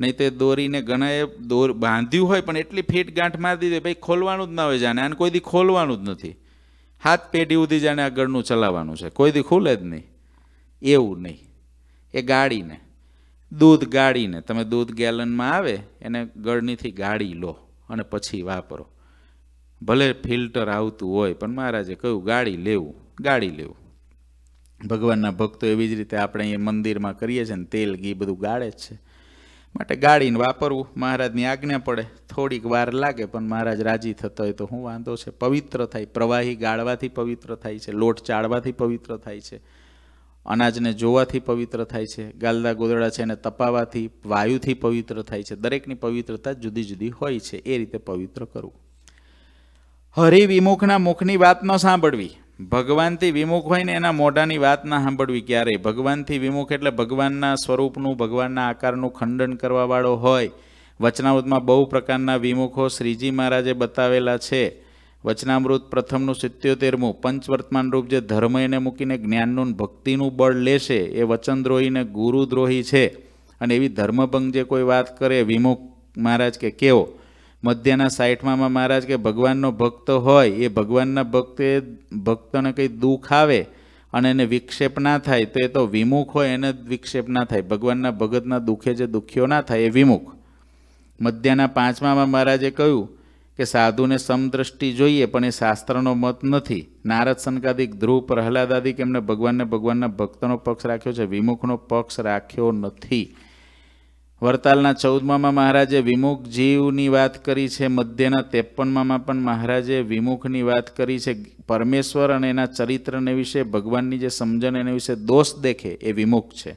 Speaker 1: નહીં તે દોરીને ઘણાએ દોર બાંધ્યું હોય પણ એટલી ફીટ ગાંઠ મારી દીધી ભાઈ ખોલવાનું જ ના હોય જાણે. આને કોઈ દી ખોલવાનું જ નથી. હાથ પેઢી ઉધી જાણે આગળનું ચલાવવાનું છે. કોઈ દી ખુલે જ નહીં. એવું નહીં. એ ગાળીને. દૂધ ગાળીને. તમે દૂધ ગેલનમાં આવે, એને ગળનીથી ગાળી લો અને પછી વાપરો. ભલે ફિલ્ટર આવતું હોય, પણ મહારાજે કહ્યું ગાળી લેવું ગાળી લેવું. ભગવાનના ભક્તો એવી જ રીતે આપણે અહીંયા મંદિરમાં કરીએ છીએ ને તેલ, ઘી બધું ગાળે જ છે. માટે ગાળીને વાપરવું, મહારાજની આજ્ઞા પડે. થોડીક વાર લાગે પણ મહારાજ રાજી થતો હોય તો હું વાંધો છે? પવિત્ર થાય. પ્રવાહી ગાળવાથી પવિત્ર થાય છે. લોટ ચાળવાથી પવિત્ર થાય છે. અનાજને જોવાથી પવિત્ર થાય છે. ગાલદા ગોદડા છે એને તપાવવાથી વાયુથી પવિત્ર થાય છે. દરેકની પવિત્રતા જુદી જુદી હોય છે. એ રીતે પવિત્ર કરવું. હરિવિમુખના મુખની વાત ન સાંભળવી. ભગવાનથી વિમુખ હોય ને એના મોઢાની વાત ના સાંભળવી ક્યારેય. ભગવાનથી વિમુખ એટલે ભગવાનના સ્વરૂપનું, ભગવાનના આકારનું ખંડન કરવાવાળો હોય. વચનામૃતમાં બહુ પ્રકારના વિમુખો શ્રીજી મહારાજે બતાવેલા છે. વચનામૃત પ્રથમનું સિત્યોતેરમું, પંચવર્તમાન રૂપ જે ધર્મ એને મૂકીને જ્ઞાનનું ભક્તિનું બળ લેશે, એ વચનદ્રોહીને ગુરુદ્રોહી છે. અને એવી ધર્મભંગ જે કોઈ વાત કરે, વિમુખ મહારાજ કે કેવો મધ્યના સાઠમાં મહારાજ કે ભગવાનનો ભક્ત હોય, એ ભગવાનના ભક્તે ભક્તને કંઈ દુઃખ આવે અને એને વિક્ષેપ ના થાય, તો એ તો વિમુખ હોય, એને જ વિક્ષેપ ના થાય. ભગવાનના ભગતના દુઃખે જે દુખ્યો ના થાય, એ વિમુખ. મધ્યના પાંચમામાં મહારાજે કહ્યું કે સાધુને સમદ્રષ્ટિ જોઈએ, પણ એ શાસ્ત્રનો મત નથી. નારદ સનકાદિક ધ્રુવ પ્રહલાદાદિક એમને ભગવાનને ભગવાનના ભક્તનો પક્ષ રાખ્યો છે, વિમુખનો પક્ષ રાખ્યો નથી. વરતાલના ચૌદમામાં મહારાજે વિમુખ જીવની વાત કરી છે, મધ્યના ત્રેપનમાં પણ મહારાજે વિમુખની વાત કરી છે. પરમેશ્વર અને એના ચરિત્રને વિશે, ભગવાનની જે સમજણ એને વિશે દોષ દેખે એ વિમુખ છે.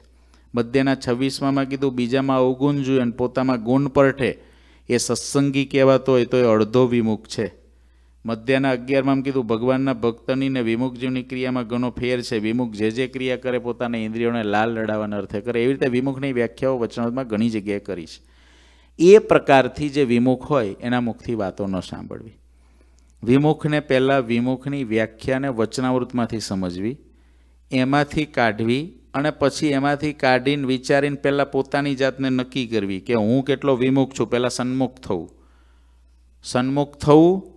Speaker 1: મધ્યના છવ્વીસમાં કીધું, બીજામાં અવગુણ જોઈએ અને પોતામાં ગુણ પરઠે. એ સત્સંગી કહેવાતો હોય તો એ અડધો વિમુખ છે. મધ્યના અગિયારમાં કીધું, ભગવાનના ભક્તની ને વિમુખ જીવની ક્રિયામાં ઘણો ફેર છે. વિમુખ જે જે ક્રિયા કરે પોતાના ઇન્દ્રિયોને લાલ લડાવવાના અર્થે કરે. એવી રીતે વિમુખની વ્યાખ્યાઓ વચનામાં ઘણી જગ્યાએ કરી છે. એ પ્રકારથી જે વિમુખ હોય, એના મુખથી વાતો ન સાંભળવી. વિમુખને પહેલાં વિમુખની વ્યાખ્યાને વચનાવૃતમાંથી સમજવી, એમાંથી કાઢવી અને પછી એમાંથી કાઢીને વિચારીને પહેલાં પોતાની જાતને નક્કી કરવી કે હું કેટલો વિમુખ છું, પહેલાં સન્મુખ થવું. સન્મુખ થવું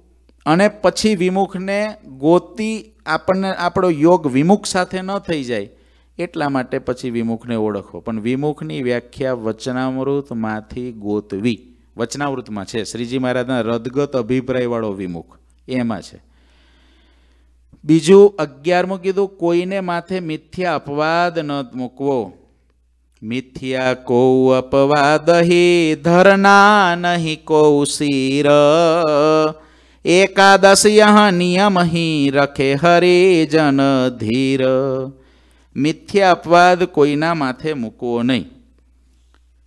Speaker 1: અને પછી વિમુખને ગોતી આપણને આપણો યોગ વિમુખ સાથે ન થઈ જાય, એટલા માટે પછી વિમુખને ઓળખવો પણ વિમુખની વ્યાખ્યા વચનામૃતમાંથી ગોતવી. વચનાવૃતમાં છે. શ્રીજી મહારાજના રદગત અભિપ્રાયવાળો વિમુખ. એમાં છે. બીજું, અગિયારમું કીધું, કોઈને માથે મિથ્યા અપવાદ ન મૂકવો. મિથ્યા કૌ અપવાદ હિ ધરના નહીં કૌ શિર. એકાદશ નિયમ હિ રખે હરે જન ધીર. મિથ્યા અપવાદ કોઈના માથે મૂકવો નહીં.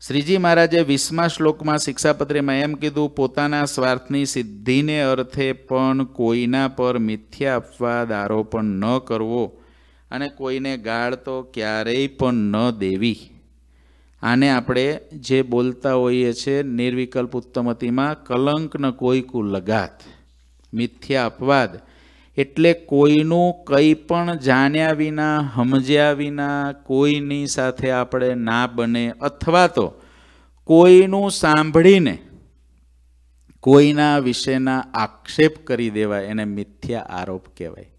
Speaker 1: શ્રીજી મહારાજે વીસમા શ્લોકમાં શિક્ષાપત્રીમાં એમ કીધું, પોતાના સ્વાર્થની સિદ્ધિને અર્થે પણ કોઈના પર મિથ્યા અપવાદ આરોપણ ન કરવો અને કોઈને ગાળ તો ક્યારેય પણ ન દેવી. આને આપણે જે બોલતા હોઈએ છીએ, નિર્વિકલ્પ ઉત્તમતીમાં કલંક ન કોઈ કુ લગાત. મિથ્યા અપવાદ. એટલે કોઈનું કંઈ પણ જાણ્યા વિના, સમજ્યા વિના કોઈની સાથે આપણે ના બને. અથવા તો કોઈનું સાંભળીને કોઈના વિશેના આક્ષેપ કરી દેવાય, એને મિથ્યા આરોપ કહેવાય.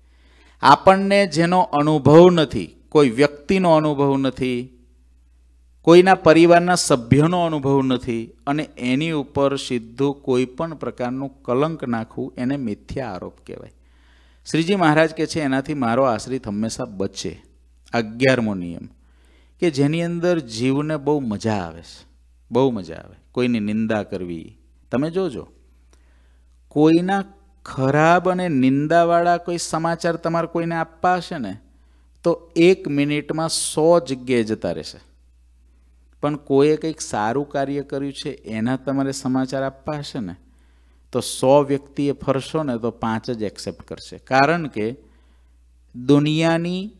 Speaker 1: આપણને જેનો અનુભવ નથી, કોઈ વ્યક્તિનો અનુભવ નથી કોઈના પરિવારના સભ્યનો અનુભવ નથી અને એની ઉપર સીધું કોઈ પણ પ્રકારનું કલંક નાખવું એને મિથ્યા આરોપ કહેવાય. શ્રીજી મહારાજ કે છે, એનાથી મારો આશ્રિત હંમેશા બચે. અગિયારમો નિયમ કે જેની અંદર જીવને બહુ મજા આવે છે. બહુ મજા આવે. કોઈની નિંદા કરવી. તમે જોજો. કોઈના ખરાબ અને નિંદાવાળા કોઈ સમાચાર તમારે કોઈને આપવા હશે ને, તો એક મિનિટમાં સો જગ્યાએ જતા રહેશે. પણ કોઈએ કંઈક સારું કાર્ય કર્યું છે, એના તમારે સમાચાર આપવા હશે ને? તો સો વ્યક્તિએ ફરશો ને તો પાંચ જ એક્સેપ્ટ કરશે. કારણ કે દુનિયાની,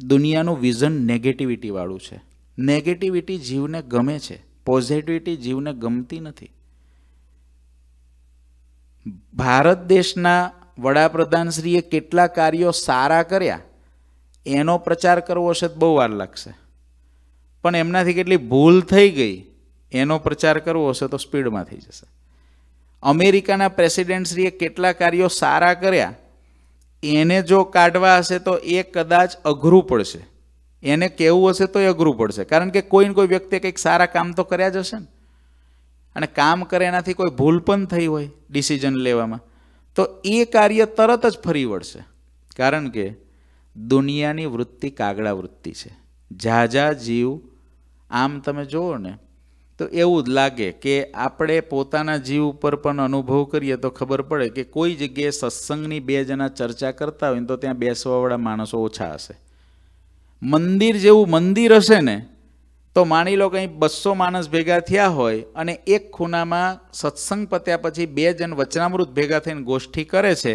Speaker 1: દુનિયાનું વિઝન નેગેટિવિટીવાળું છે. નેગેટિવિટી જીવને ગમે છે પોઝિટિવિટી જીવને ગમતી નથી. ભારત દેશના વડાપ્રધાનશ્રીએ કેટલા કાર્યો સારા કર્યા? એનો પ્રચાર કરવો હશે તો બહુ વાર લાગશે. પણ એમનાથી કેટલી ભૂલ થઈ ગઈ, એનો પ્રચાર કરવો હશે તો સ્પીડમાં થઈ જશે. અમેરિકાના પ્રેસિડેન્ટશ્રીએ કેટલા કાર્યો સારા કર્યા, એને જો કાઢવા હશે તો એ કદાચ અઘરું પડશે. એને કહેવું હશે તો એ અઘરું પડશે. કારણ કે કોઈને કોઈ વ્યક્તિએ કંઈક સારા કામ તો કર્યા જ હશે ને. અને કામ કરે એનાથી કોઈ ભૂલ પણ થઈ હોય ડિસિઝન લેવામાં, તો એ કાર્ય તરત જ ફરી વળશે. કારણ કે દુનિયાની વૃત્તિ કાગડા વૃત્તિ છે. ઝાઝા જીવ આમ તમે જુઓ ને, તો એવું જ લાગે કે આપણે પોતાના જીવ ઉપર પણ અનુભવ કરીએ તો ખબર પડે કે કોઈ જગ્યાએ સત્સંગની બે જણા ચર્ચા કરતા હોય તો ત્યાં બેસવાવાળા માણસો ઓછા હશે. મંદિર જેવું મંદિર હશે ને, તો માની લો કંઈ બસો માણસ ભેગા થયા હોય અને એક ખૂણામાં સત્સંગ પત્યા પછી બે જણ વચનામૃત ભેગા થઈને ગોષ્ઠી કરે છે,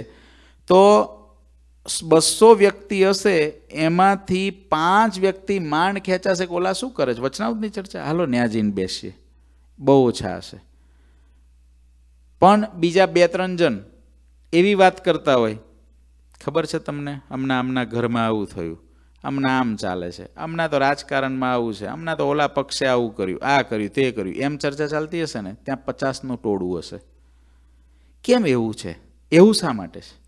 Speaker 1: તો બસો વ્યક્તિ હશે, એમાંથી પાંચ વ્યક્તિ માંડ ખેંચાશે કે ઓલા શું કરે છે? વચનાવતની ચર્ચા? હાલો ન્યા જઈને બેસીએ. બહુ ઓછા હશે. પણ બીજા બે ત્રણ જણ એવી વાત કરતા હોય. ખબર છે તમને? હમણાં આમના ઘરમાં આવું થયું. હમણાં આમ ચાલે છે. હમણાં તો રાજકારણમાં આવું છે. હમણાં તો ઓલા પક્ષે આવું કર્યું, આ કર્યું, તે કર્યું. એમ ચર્ચા ચાલતી હશે ને? ત્યાં પચાસનું ટોળું હશે. કેમ એવું છે? એવું શા માટે છે?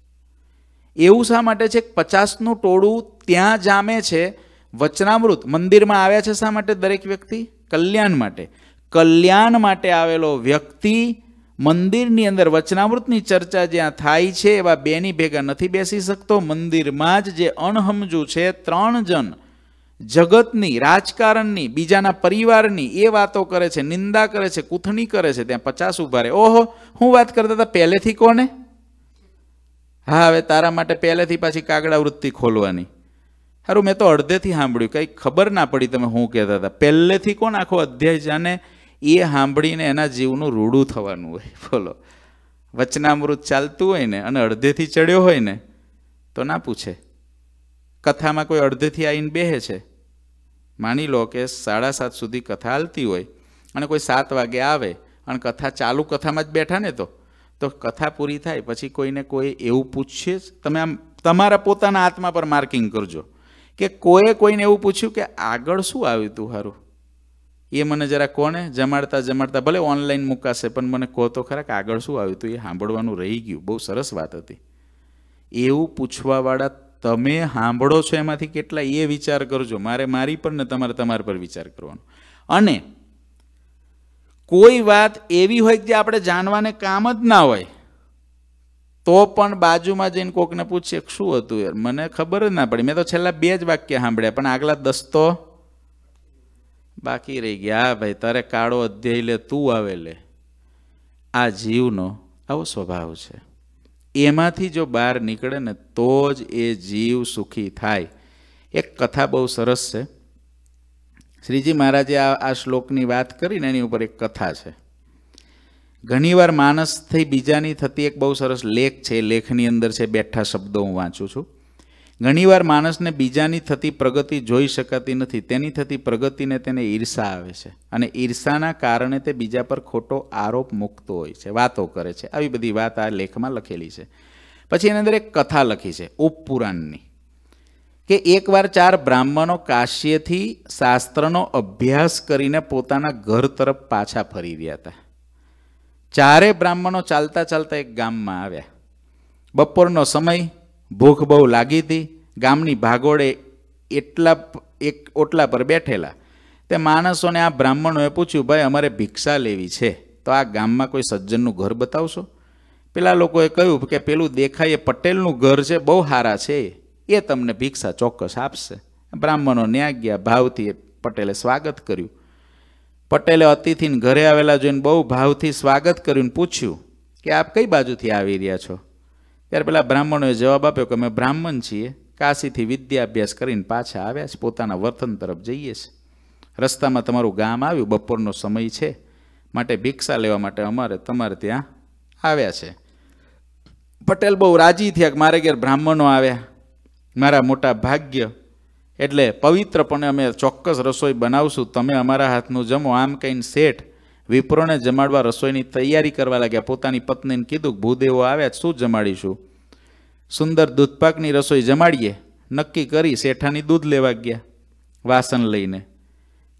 Speaker 1: એવું શા માટે છે? પચાસનું ટોળું ત્યાં જામે છે વચનામૃત. મંદિરમાં આવ્યા છે શા માટે દરેક વ્યક્તિ? કલ્યાણ માટે. કલ્યાણ માટે આવેલો વ્યક્તિ મંદિરની અંદર વચનામૃતની ચર્ચા જ્યાં થાય છે એવા બેની ભેગા નથી બેસી શકતો. મંદિરમાં જ જે અણહમજુ છે, ત્રણ જણ જગતની, રાજકારણની, બીજાના પરિવારની એ વાતો કરે છે, નિંદા કરે છે, કૂથણી કરે છે. ત્યાં પચાસ ઊભા રહે. ઓહો, હું વાત કરતા હતા પહેલેથી કોને? હા, હવે તારા માટે પહેલેથી પાછી કાગડા વૃત્તિ ખોલવાની. સારું મેં તો અડધેથી સાંભળ્યું. કંઈ ખબર ના પડી તમે શું કહેતા હતા. પહેલેથી કોણ આખો અધ્યાય જાણે એ સાંભળીને એના જીવનું રૂડું થવાનું હોય? બોલો. વચનામૃત ચાલતું હોય ને અને અડધેથી ચડ્યો હોય ને, તો ના પૂછે. કથામાં કોઈ અડધેથી આવીને બેહે છે? માની લો કે સાડા સાત સુધી કથા હાલતી હોય અને કોઈ સાત વાગે આવે અને કથા ચાલુ કથામાં જ બેઠા ને તો? તો કથા પૂરી થાય, પછી કોઈને કોઈ એવું પૂછશે, તમે આમ તમારા પોતાના આત્મા પર માર્કિંગ કરજો. કે કોઈએ કોઈને એવું પૂછ્યું કે આગળ શું આવ્યું તું સારું એ મને જરા કોને જમાડતા જમાડતા, ભલે ઓનલાઈન મૂકાશે, પણ મને કહો તો ખરા કે આગળ શું આવ્યું હતું એ સાંભળવાનું રહી ગયું. બહુ સરસ વાત હતી. એવું પૂછવાવાળા તમે સાંભળો છો એમાંથી કેટલા? એ વિચાર કરજો. મારે મારી પર ને તમારે તમારા પર વિચાર કરવાનો. અને કોઈ વાત એવી હોય કે જે આપણે જાણવાને કામ જ ના હોય, તો પણ બાજુમાં જઈને કોકને પૂછીએ શું હતું યાર? મને ખબર જ ના પડી. મેં તો છેલ્લા બે જ વાક્ય સાંભળ્યા, પણ આગલા દસ તો બાકી રહી ગયા. હા ભાઈ, તારે કાળો અધ્યાય લે, તું આવે લે. આ જીવનો આવો સ્વભાવ છે. એમાંથી જો બહાર નીકળે ને તો જ એ જીવ સુખી થાય. એક કથા બહુ સરસ છે. શ્રીજી મહારાજે આ આ શ્લોકની વાત કરીને એની ઉપર એક કથા છે. ઘણીવાર માણસથી બીજાની થતી એક બહુ સરસ લેખ છે. લેખની અંદર છે બેઠા શબ્દો હું વાંચું છું. ઘણીવાર માણસને બીજાની થતી પ્રગતિ જોઈ શકાતી નથી. તેની થતી પ્રગતિને તેને ઈર્ષા આવે છે અને ઈર્ષાના કારણે તે બીજા પર ખોટો આરોપ મૂકતો હોય છે, વાતો કરે છે. આવી બધી વાત આ લેખમાં લખેલી છે. પછી એની અંદર એક કથા લખી છે, ઉપપુરાણની. કે એકવાર ચાર બ્રાહ્મણો કાશ્યથી શાસ્ત્રનો અભ્યાસ કરીને પોતાના ઘર તરફ પાછા ફરી રહ્યા હતા. ચારે બ્રાહ્મણો ચાલતા ચાલતા એક ગામમાં આવ્યા. બપોરનો સમય, ભૂખ બહુ લાગી હતી. ગામની ભાગોળે એટલા એક ઓટલા પર બેઠેલા. તે માણસોને આ બ્રાહ્મણોએ પૂછ્યું, ભાઈ, અમારે ભિક્ષા લેવી છે. તો આ ગામમાં કોઈ સજ્જનનું ઘર બતાવશો? પેલા લોકોએ કહ્યું કે, પેલું દેખાય એ પટેલનું ઘર છે. બહુ સારા છે. એ તમને ભિક્ષા ચોક્કસ આપશે. બ્રાહ્મણો ન્યા ગયા, ભાવથી પટેલે સ્વાગત કર્યું. પટેલે અતિથિને ઘરે આવેલા જોઈને બહુ ભાવથી સ્વાગત કર્યું પૂછ્યું કે આપ કઈ બાજુથી આવી રહ્યા છો? ત્યારે પેલા બ્રાહ્મણોએ જવાબ આપ્યો કે અમે બ્રાહ્મણ છીએ, કાશીથી વિદ્યાભ્યાસ કરીને પાછા આવ્યા છે પોતાના વર્તન તરફ જઈએ છીએ. રસ્તામાં તમારું ગામ આવ્યું, બપોરનો સમય છે, માટે ભિક્ષા લેવા માટે અમારે તમારે ત્યાં આવ્યા છે. પટેલ બહુ રાજી થયા કે મારે ઘેર બ્રાહ્મણો આવ્યા. મારા મોટા ભાગ્ય. એટલે પવિત્રપણે અમે ચોક્કસ રસોઈ બનાવશું. તમે અમારા હાથનું જમો, આમ કહીને શેઠ વિપ્રોને જમાડવા રસોઈની તૈયારી કરવા લાગ્યા. પોતાની પત્નીને કીધું ભૂદેવો આવ્યા શું જમાડીશું? સુંદર દૂધપાકની રસોઈ જમાડીએ. નક્કી કરી, શેઠાની દૂધ લેવા ગયા. વાસણ લઈને.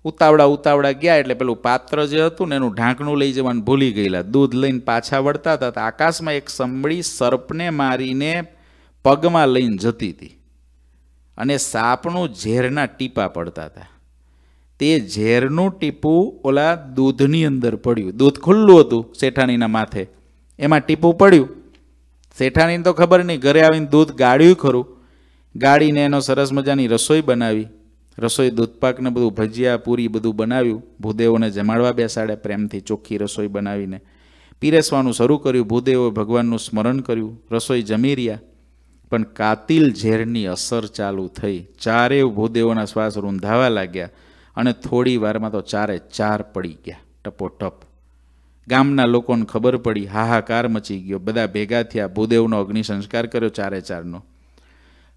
Speaker 1: ઉતાવળા ઉતાવળા ગયા. એટલે પેલું પાત્ર જે હતું ને, એનું ઢાંકણું લઈ જવાનું ભૂલી ગયેલા. દૂધ લઈને પાછા વળતા હતા. આકાશમાં એક સંભળી સર્પને મારીને પગમાં લઈને જતી હતી. અને સાપનું ઝેરના ટીપા પડતા હતા. તે ઝેરનું ટીપું ઓલા દૂધની અંદર પડ્યું. દૂધ ખુલ્લું હતું શેઠાણીના માથે. એમાં ટીપું પડ્યું. શેઠાણીને તો ખબર નહીં, ઘરે આવીને દૂધ ગાળ્યું ખરું. ગાળીને એનો સરસ મજાની રસોઈ બનાવી. રસોઈ દૂધપાકને બધું ભજીયા, પૂરી બધું બનાવ્યું. ભૂદેવોને જમાડવા બેસાડ્યા પ્રેમથી ચોખ્ખી રસોઈ બનાવીને. પીરસવાનું શરૂ કર્યું. ભૂદેવોએ ભગવાનનું સ્મરણ કર્યું. રસોઈ જમી રહ્યા. પણ કાતિલ ઝેરની અસર ચાલુ થઈ. ચારે ભૂદેવોના શ્વાસ રૂંધાવા લાગ્યા અને થોડી વારમાં તો ચારે ચાર પડી ગયા, ટપોટપ. ગામના લોકોને ખબર પડી, હાહાકાર મચી ગયો. બધા ભેગા થયા, ભૂદેવનો અગ્નિ સંસ્કાર કર્યો ચારે ચારનો.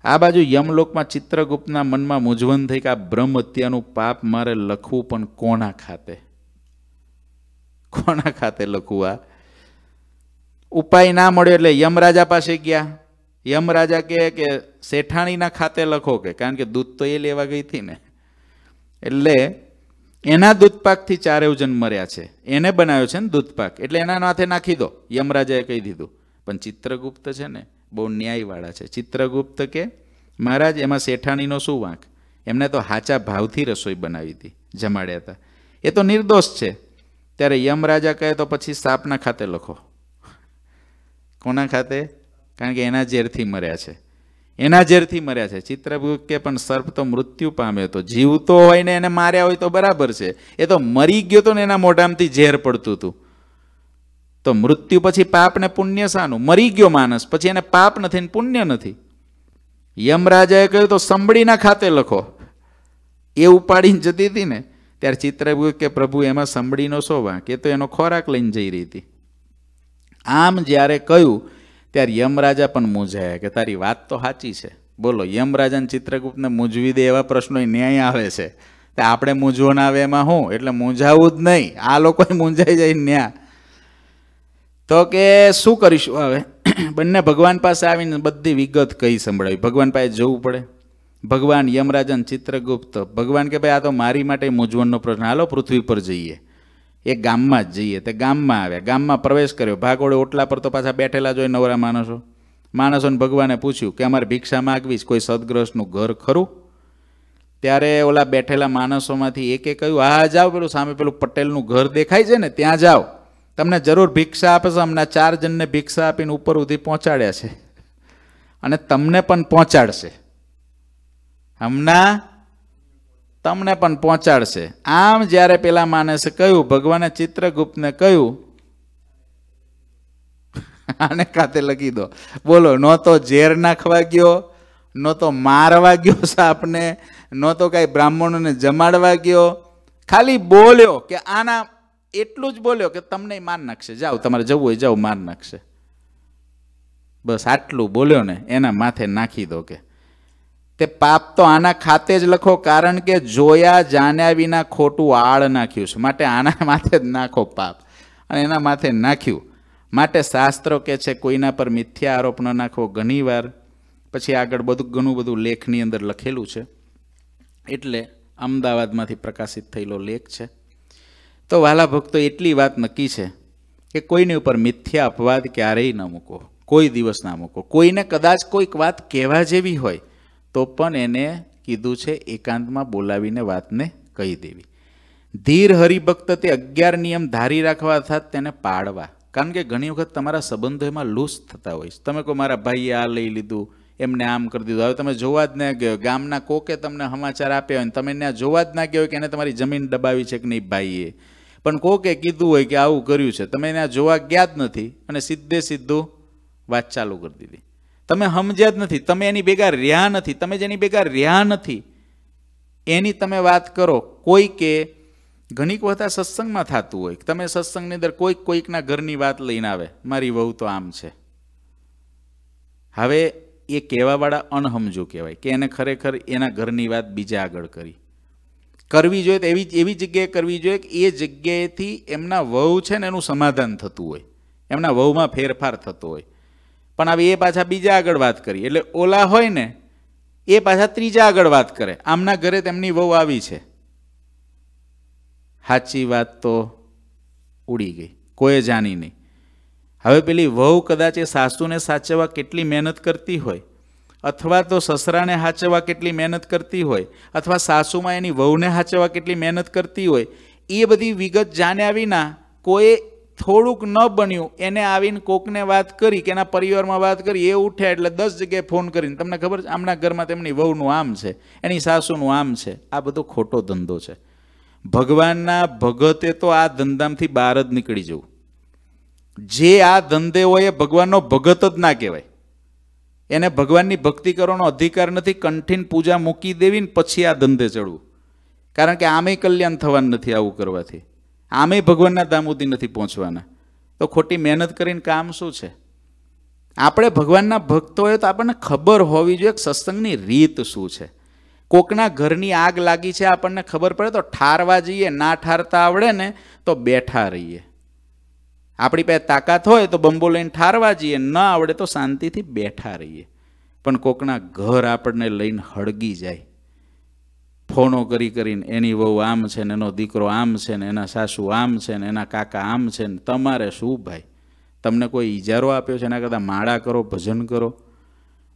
Speaker 1: આ બાજુ યમલોકમાં ચિત્રગુપ્તના મનમાં મૂંઝવણ થઈ કે આ બ્રહ્મ હત્યાનું પાપ મારે લખવું પણ કોના ખાતે? કોના ખાતે લખવું આ? ઉપાય ના મળ્યો એટલે યમરાજા પાસે ગયા. યમરાજા કહે કે શેઠાણીના ખાતે લખો કે, કારણ કે દૂધ તો એ લેવા ગઈ હતી ને. એટલે એના દૂધપાકથી ચારેવ જન મર્યા છે. એને બનાવ્યો છે ને દૂધપાક એટલે એના માથે નાખી દો. યમરાજાએ કહી દીધું. પણ ચિત્રગુપ્ત છે ને, બહુ ન્યાયવાળા છે. ચિત્રગુપ્ત કે, મહારાજ, એમાં શેઠાણીનો શું વાંક? એમને તો હાચા ભાવથી રસોઈ બનાવી હતી. જમાડ્યા હતા. એ તો નિર્દોષ છે. ત્યારે યમરાજા કહે તો પછી સાપના ખાતે લખો. કોના ખાતે? કારણ કે એના ઝેરથી મર્યા છે. એના ઝેરથી મર્યા છે. ચિત્રગુપ્ત કે પણ સર્પ તો મૃત્યુ પામ્યો તો જીવતો હોય ને એને માર્યા હોય તો બરાબર છે. એ તો મરી ગયો તો ને એના મોઢામાંથી ઝેર પડતું હતું. તો મૃત્યુ પછી પાપ ને પુણ્ય શાનું? મરી ગયો માણસ. પછી એને પાપ નથી ને પુણ્ય નથી. યમરાજાએ કહ્યું, તો સંભળીના ખાતે લખો. એ ઉપાડીને જતી હતી ને, ત્યારે ચિત્રગુપ્ત કે પ્રભુ, એમાં સંભળીનો શો વાંક એ તો એનો ખોરાક લઈને જઈ રહી હતી. આમ જ્યારે કહ્યું ત્યારે યમરાજા પણ મૂંઝાયા કે તારી વાત તો સાચી છે. બોલો, યમરાજાને ચિત્રગુપ્તને મૂંઝવી દે એવા પ્રશ્નો ન્યાય આવે છે. તે આપણે મૂંઝવો ના આવે એમાં હું? એટલે મૂંઝાવું જ નહીં. આ લોકો મૂંઝાઈ જાય ન્યા. તો કે શું કરીશું હવે? બંને ભગવાન પાસે આવીને બધી વિગત કઈ સંભળાવી. ભગવાન પાસે જવું પડે. ભગવાન યમરાજન ચિત્રગુપ્ત. ભગવાન કે ભાઈ, આ તો મારી માટે મૂંઝવણનો પ્રશ્ન. હાલો, પૃથ્વી પર જઈએ. એ ગામમાં જ જઈએ. તે ગામમાં આવ્યા. ગામમાં પ્રવેશ કર્યો. ભાગોળે ઓટલા પર તો પાછા બેઠેલા જોઈ નવરા માણસો. માણસોને ભગવાને પૂછ્યું કે અમારે ભિક્ષા માગવી છે કોઈ સદગ્રસ્તનું ઘર ખરું? ત્યારે ઓલા બેઠેલા માણસોમાંથી એકે કહ્યું હા જાઓ પેલું સામે પેલું પટેલનું ઘર દેખાય છે ને? ત્યાં જાઓ. તમને જરૂર ભિક્ષા આપે છે. હમણાં ચાર જણને ભિક્ષા આપીને ઉપર સુધી પહોંચાડ્યા છે. અને તમને પણ પહોંચાડશે. હમણાં તમને પણ પહોંચાડશે. આમ જ્યારે પેલા માણસે કહ્યું, ભગવાને ચિત્રગુપ્તને કહ્યું, આને ખાતે લખી દો. બોલો, ન તો ઝેર નાખવા ગયો, ન તો મારવા ગયો સાપને, ન તો કાંઈ બ્રાહ્મણોને જમાડવા ગયો. ખાલી બોલ્યો કે આના એટલું જ બોલ્યો કે તમને માર નાખશે. જાઓ, તમારે જવું હોય, જાઓ, માર નાખશે. બસ આટલું બોલ્યો ને એના માથે નાખી દો કે. તે પાપ તો આના ખાતે જ લખો, કારણ કે જોયા જાણ્યા વિના ખોટું આળ નાખ્યું છે. માટે આના માથે જ નાખો પાપ. અને એના માથે નાખ્યું. માટે શાસ્ત્રો કે છે, કોઈના પર મિથ્યા આરોપ ન નાખવો ઘણીવાર. પછી આગળ બધું, ઘણું બધું લેખની અંદર લખેલું છે. એટલે અમદાવાદમાંથી પ્રકાશિત થયેલો લેખ છે. તો વાલા ભક્તો, એટલી વાત નક્કી છે કે કોઈની ઉપર મિથ્યા અપવાદ ક્યારેય ન મૂકો. કોઈ દિવસ ના મૂકો. કોઈને કદાચ કોઈક વાત કહેવા જેવી હોય તો પણ એને કીધું છે, એકાંતમાં બોલાવીને વાતને કહી દેવી. ધીર હરિભક્ત તે અગિયાર નિયમ ધારી રાખવા અર્થાત તેને પાડવા. કારણ કે ઘણી વખત તમારા સંબંધો એમાં લૂસ થતા હોય તમે કહો મારા ભાઈએ આ લઈ લીધું, એમને આમ કરી દીધું. હવે તમે જોવા જ ના ગયો, ગામના કોકે તમને સમાચાર આપ્યા હોય તમે ત્યાં જોવા જ ના ગયો કે એને તમારી જમીન દબાવી છે કે નહીં ભાઈએ. પણ કોકે કીધું હોય કે આવું કર્યું છે. તમે ત્યાં જોવા ગયા જ નથી અને સીધે સીધું વાત ચાલુ કરી દીધી. તમે સમજ્યા જ નથી, તમે એની ભેગા રહ્યા નથી, તમે જેની ભેગા રહ્યા નથી, એની તમે વાત કરો, કોઈ કે ઘણીક વખત સત્સંગમાં થતું હોય તમે સત્સંગની અંદર કોઈક કોઈકના ઘરની વાત લઈને આવે, મારી વહુ તો આમ છે. હવે એ કહેવાવાળા અણહમજો કહેવાય, કે એને ખરેખર એના ઘરની વાત બીજા આગળ કરી. કરવી જોઈએ તો એવી એવી જગ્યાએ કરવી જોઈએ કે એ જગ્યાએથી એમના વહુ છે ને એનું સમાધાન થતું હોય, એમના વહુમાં ફેરફાર થતો હોય. પણ હવે એ પાછા બીજા આગળ વાત કરી એટલે ઓલા હોય ને, એ પાછા ત્રીજા આગળ વાત કરે. આમના ઘરે તેમની વહુ આવી છે. સાચી વાત તો ઉડી ગઈ. કોઈ જાણી નહીં. હવે પેલી વહુ કદાચ એ સાસુને સાચવવા કેટલી મહેનત કરતી હોય, અથવા તો સસરાને સાચવવા કેટલી મહેનત કરતી હોય, અથવા સાસુમાં એની વહુને સાચવવા કેટલી મહેનત કરતી હોય, એ બધી વિગત જાણ્યા વિના કોઈ થોડુંક ન બન્યું, એને આવીને કોકને વાત કરી કે એના પરિવારમાં વાત કરી, એ ઉઠ્યા એટલે દસ જગ્યાએ ફોન કરીને, તમને ખબર છે, આમના ઘરમાં તેમની વહુનું આમ છે, એની સાસુનું આમ છે, આ બધો ખોટો ધંધો છે. ભગવાનના ભગતે તો આ ધંધામાંથી બહાર જ નીકળી જવું. જે આ ધંધે હોય એ ભગવાનનો ભગત જ ના કહેવાય. એને ભગવાનની ભક્તિ કરવાનો અધિકાર નથી, કંઠીન પૂજા મૂકી દેવી ને પછી આ ધંધે ચડવું. કારણ કે આમે કલ્યાણ થવાનું નથી આવું કરવાથી. આમે ભગવાનના સુધી નથી પહોંચવાના. તો ખોટી મહેનત કરીને કામ શું છે? આપણે ભગવાનના ભક્તો હોય તો આપણને ખબર હોવી જોઈએ સત્સંગની રીત શું છે. કોકના ઘરની આગ લાગી છે આપણને ખબર પડે તો ઠારવા જઈએ, ના ઠારતા આવડે ને તો બેઠા રહીએ. આપણી પાસે તાકાત હોય તો બંબો લઈને ઠારવા જઈએ, ન આવડે તો શાંતિથી બેઠા રહીએ. પણ કોકના ઘર આપણને લઈને હળગી જાય. ફોનો કરી કરીને એની વહુ આમ છે ને એનો દીકરો આમ છે ને એના સાસુ આમ છે ને એના કાકા આમ છે ને તમારે શું ભાઈ? તમને કોઈ ઈજારો આપ્યો છે? એના કરતાં માળા કરો, ભજન કરો.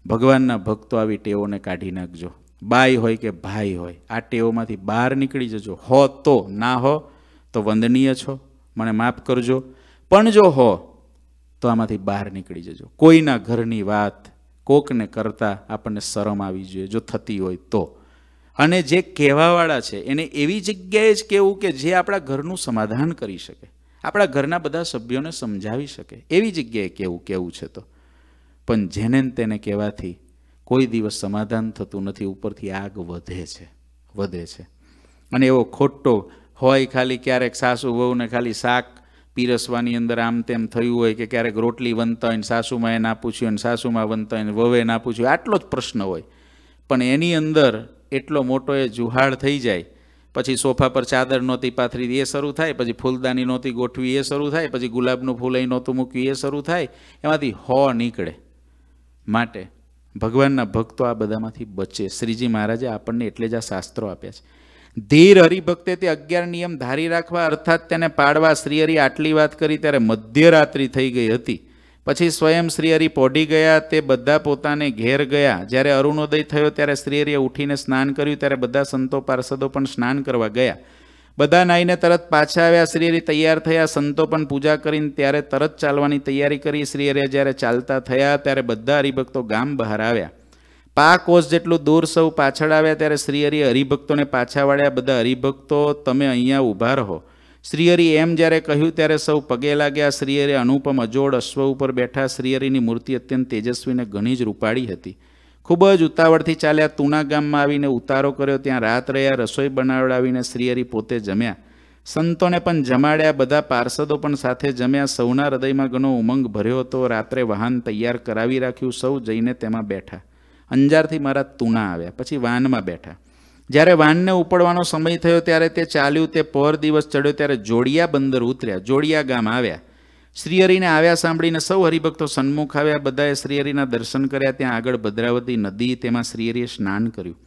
Speaker 1: ભગવાનના ભક્તો આવી ટેવોને કાઢી નાખજો. બાઈ હોય કે ભાઈ હોય, આ ટેવોમાંથી બહાર નીકળી જજો. હો તો ના હો તો વંદનીય છો. મને માફ કરજો. પણ જો હો તો આમાંથી બહાર નીકળી જજો. કોઈના ઘરની વાત કોકને કરતાં આપણને શરમ આવી જોઈએ. જો થતી હોય તો. અને જે કહેવાવાળા છે, એને એવી જગ્યાએ જ કહેવું કે જે આપણા ઘરનું સમાધાન કરી શકે. આપણા ઘરના બધા સભ્યોને સમજાવી શકે. એવી જગ્યાએ કેવું કેવું છે તો. પણ જેને તેને કહેવાથી કોઈ દિવસ સમાધાન થતું નથી, ઉપરથી આગ વધે છે વધે છે. અને એવો ખોટો હોય ખાલી ક્યારેક સાસુ વહુને ખાલી શાક પીરસવાની અંદર આમ તેમ થયું હોય કે ક્યારેક રોટલી વનતા હોય ને સાસુમાં એ ના પૂછ્યું અને સાસુમાં વનતા હોય ને વવે ના પૂછ્યું આટલો જ પ્રશ્ન હોય. પણ એની અંદર એટલો મોટો એ જુહાડ થઈ જાય. પછી સોફા પર ચાદર નહોતી, પાથરી એ શરૂ થાય. પછી ફૂલદાની નહોતી, ગોઠવી એ શરૂ થાય. પછી ગુલાબનું ફૂલ અહીં નહોતું મૂક્યું, એ શરૂ થાય. એમાંથી હો નીકળે માટે. ભગવાનના ભક્તો આ બધામાંથી બચે. શ્રીજી મહારાજે આપણને એટલે જ આ શાસ્ત્રો આપ્યા છે. ધીર હરિભક્તે તે અગિયાર નિયમ ધારી રાખવા, અર્થાત તેને પાડવા. શ્રીહરિ આટલી વાત કરી ત્યારે મધ્યરાત્રિ થઈ ગઈ હતી. પછી સ્વયં શ્રીહરિ પોઢી ગયા, તે બધા પોતાને ઘેર ગયા. જ્યારે અરુણોદય થયો, ત્યારે શ્રીહરિએ ઉઠીને સ્નાન કર્યું, ત્યારે બધા સંતો પાર્ષદો પણ સ્નાન કરવા ગયા. બધા નાઈને તરત પાછા આવ્યા. શ્રીહરિ તૈયાર થયા. સંતો પણ પૂજા કરીને ત્યારે તરત ચાલવાની તૈયારી કરી. શ્રીહરિએ જ્યારે ચાલતા થયા, ત્યારે બધા હરિભક્તો ગામ બહાર આવ્યા. પા કોષ જેટલું દૂર સૌ પાછળ આવ્યા, ત્યારે શ્રીહરિએ હરિભક્તોને પાછા વાળ્યા. બધા હરિભક્તો, તમે અહીંયા ઊભા રહો. શ્રીહરિ એમ જ્યારે કહ્યું, ત્યારે સૌ પગે લાગ્યા. શ્રીહરિ અનુપમ અજોડ અશ્વ ઉપર બેઠા. શ્રીહરિની મૂર્તિ અત્યંત તેજસ્વીને ઘણી જ રૂપાળી હતી. ખૂબ જ ઉતાવળથી ચાલ્યા તુણા ગામમાં આવીને ઉતારો કર્યો. ત્યાં રાત રહ્યા, રસોઈ બનાવડાવીને શ્રીહરિ પોતે જમ્યા. સંતોને પણ જમાડ્યા. બધા પાર્ષદો પણ સાથે જમ્યા. સૌના હૃદયમાં ઘણો ઉમંગ ભર્યો હતો. રાત્રે વાહન તૈયાર કરાવી રાખ્યું. સૌ જઈને તેમાં બેઠા. અંજારથી મારા તુના આવ્યા. પછી વાનમાં બેઠા. જ્યારે વાનને ઉપડવાનો સમય થયો ત્યારે તે ચાલ્યું તે પર દિવસ ચડ્યો ત્યારે જોડિયા બંદર ઉતર્યા, જોડિયા ગામ આવ્યા. શ્રીહરિને આવ્યા સાંભળીને સૌ હરિભક્તો સન્મુખ આવ્યા, બધાએ શ્રીહરિના દર્શન કર્યા, ત્યાં આગળ ભદ્રાવતી નદી તેમાં શ્રીહરિએ સ્નાન કર્યું.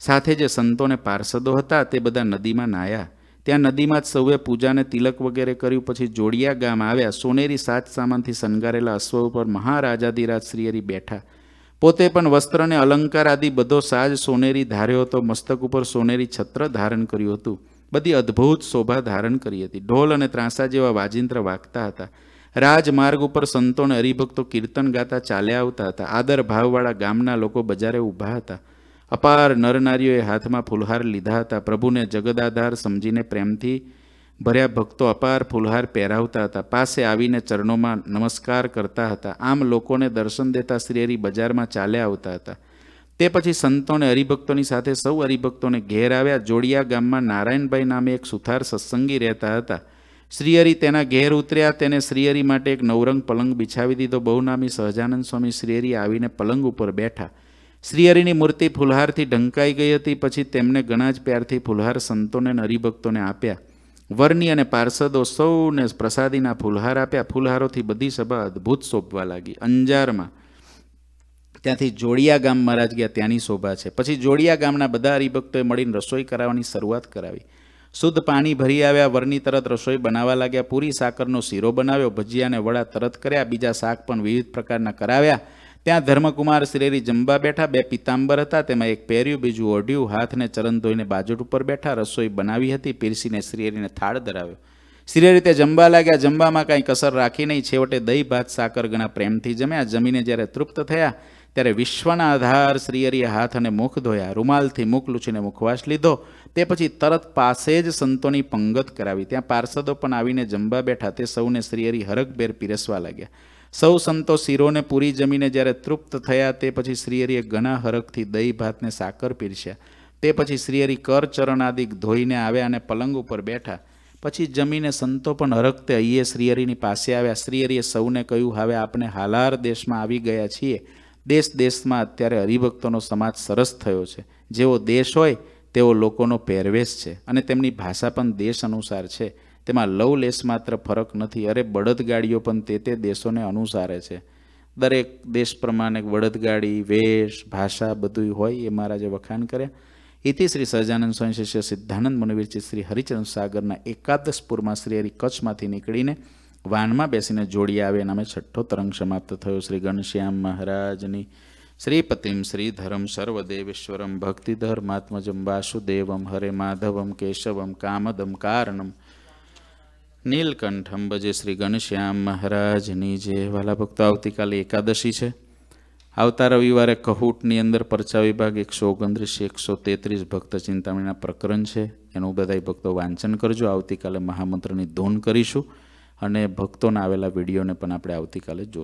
Speaker 1: સાથે જે સંતોને પાર્ષદો હતા તે બધા નદીમાં નાહ્યા. ત્યાં નદીમાં જ સૌએ પૂજાને તિલક વગેરે કર્યું, પછી જોડિયા ગામ આવ્યા. સોનેરી સાત સામાનથી શણગારેલા અશ્વ ઉપર મહારાજાધિરાજ શ્રીહરિ બેઠા. પોતે પણ વસ્ત્રને અલંકાર આદિ બધો સાજ સોનેરી ધાર્યો હતો, મસ્તક ઉપર સોનેરી છત્ર ધારણ કર્યું હતું. બધી અદ્ભુત શોભા ધારણ કરી હતી. ઢોલ અને ત્રાંસા જેવા વાજિંત્ર વાગતા હતા. રાજમાર્ગ ઉપર સંતો અને હરિભક્તો કીર્તન ગાતા ચાલ્યા આવતા હતા. આદર ભાવવાળા ગામના લોકો બજારે ઊભા હતા. અપાર નરનારીઓએ હાથમાં ફુલહાર લીધા હતા. પ્રભુને જગદાધાર સમજીને પ્રેમથી ભર્યા ભક્તો અપાર ફુલહાર પહેરાવતા હતા. પાસે આવીને ચરણોમાં નમસ્કાર કરતા હતા. આમ લોકોને દર્શન દેતા શ્રીહરિ બજારમાં ચાલ્યા આવતા હતા. તે પછી સંતોને હરિભક્તોની સાથે સૌ હરિભક્તોને ઘેર આવ્યા. જોડિયા ગામમાં નારાયણભાઈ નામે એક સુથાર સત્સંગી રહેતા હતા. શ્રીહરિ તેના ઘેર ઉતર્યા. તેને શ્રીહરિ માટે એક નવરંગ પલંગ બિછાવી દીધો. બહુનામી સહજાનંદ સ્વામી શ્રીહરિ આવીને પલંગ ઉપર બેઠા. શ્રીહરિની મૂર્તિ ફુલહારથી ઢંકાઈ ગઈ હતી. પછી તેમને ઘણા જ પ્યારથી ફુલહાર સંતોને અને હરિભક્તોને આપ્યા. વરની અને પાર્ષદો સૌને પ્રસાદીના ફુલહાર આપ્યા. ફુલહારોથી બધી સભા અદ્ભુત શોભવા લાગી. અંજારમાં ત્યાંથી જોડિયા ગામ મહારાજ ગયા, ત્યાંની શોભા છે. પછી જોડિયા ગામના બધા હરિભક્તોએ મળીને રસોઈ કરાવવાની શરૂઆત કરાવી. શુદ્ધ પાણી ભરી આવ્યા વરની તરત રસોઈ બનાવવા લાગ્યા, પૂરી સાકરનો શીરો બનાવ્યો, ભજીયાને વડા તરત કર્યા, બીજા શાક પણ વિવિધ પ્રકારના કરાવ્યા. ત્યાં ધર્મકુમાર શ્રેરી જમવા બેઠા, બે પિતાંબર હતા, તેમાં એક પહેર્યું, બીજું ઓઢ્યું, હાથને ચરણ ધોઈને બાજટ ઉપર બેઠા, રસોઈ બનાવી હતી, પીરસીને શ્રીહરિને થાળ ધરાવ્યો. શ્રી તે જમવા લાગ્યા, જમવામાં કાંઈ કસર રાખી નહીં, છેવટે દહીં, ભાત, સાકર ઘણા પ્રેમથી જમ્યા. જમીને જ્યારે તૃપ્ત થયા, ત્યારે વિશ્વના આધાર શ્રીહરિએ હાથ અને મુખ ધોયા. રૂમાલથી મુખ લૂછીને મુખવાસ લીધો. તે પછી તરત પાસે જ સંતોની પંગત કરાવી. ત્યાં પાર્ષદો પણ આવીને જમવા બેઠા, તે સૌને શ્રીહરિ હરકભેર પીરસવા લાગ્યા. સૌ સંતો શિરોને પૂરી જમીને જ્યારે તૃપ્ત થયા તે પછી શ્રીહરિએ ઘણા હરકથી દહીં ભાતને સાકર પીરસ્યા. તે પછી શ્રીહરિ કર ચરણ આદિ ધોઈને આવ્યા અને પલંગ ઉપર બેઠા. પછી જમીને સંતો પણ હરકતે અહીએ શ્રીહરિની પાસે આવ્યા. શ્રીહરિએ સૌને કહ્યું, હવે આપણે હાલાર દેશમાં આવી ગયા છીએ. દેશ દેશમાં અત્યારે હરિભક્તોનો સમાજ સરસ થયો છે. જેવો દેશ હોય તેવો લોકોનો પહેરવેશ છે અને તેમની ભાષા પણ દેશ અનુસાર છે. તેમાં લવ લેસ માત્ર ફરક નથી. અરે, બળદગાડીઓ પણ તે તે દેશોને અનુસારે છે. દરેક દેશ પ્રમાણે બળદગાડી, વેશ, ભાષા બધું હોય એ મહારાજે વખાણ કર્યા. ઇતિ શ્રી સહજાનંદ સ્વામી શિષ્ય સિદ્ધાનંદ મુનિવીરચિત શ્રી હરિચંદ સાગરના એકાદશપુરમાં શ્રી હરિ કચ્છમાંથી નીકળીને વાનમાં બેસીને જોડી આવે નામે છઠ્ઠો તરંગ સમાપ્ત થયો. શ્રી ઘનશ્યામ મહારાજની શ્રીપતિમ શ્રીધરમ સર્વદેવેશ્વરમ ભક્તિધર માત્મજમ વાસુદેવમ હરે માધવમ કેશવમ કામદમ કારણમ નીલકંઠમ અંબજે શ્રી ઘનશ્યામ મહારાજની જે વાલા ભક્તો આવતીકાલે એકાદશી છે. આવતા રવિવારે કહૂટની અંદર પરચા વિભાગ એકસો ઓગણત્રીસ, એકસો તેત્રીસ ભક્ત ચિંતામણીના પ્રકરણ છે. એનું બધાય ભક્તો વાંચન કરજો. આવતીકાલે મહામંત્રની ધૂન કરીશું અને ભક્તોના આવેલા વિડીયોને પણ આપણે આવતીકાલે જો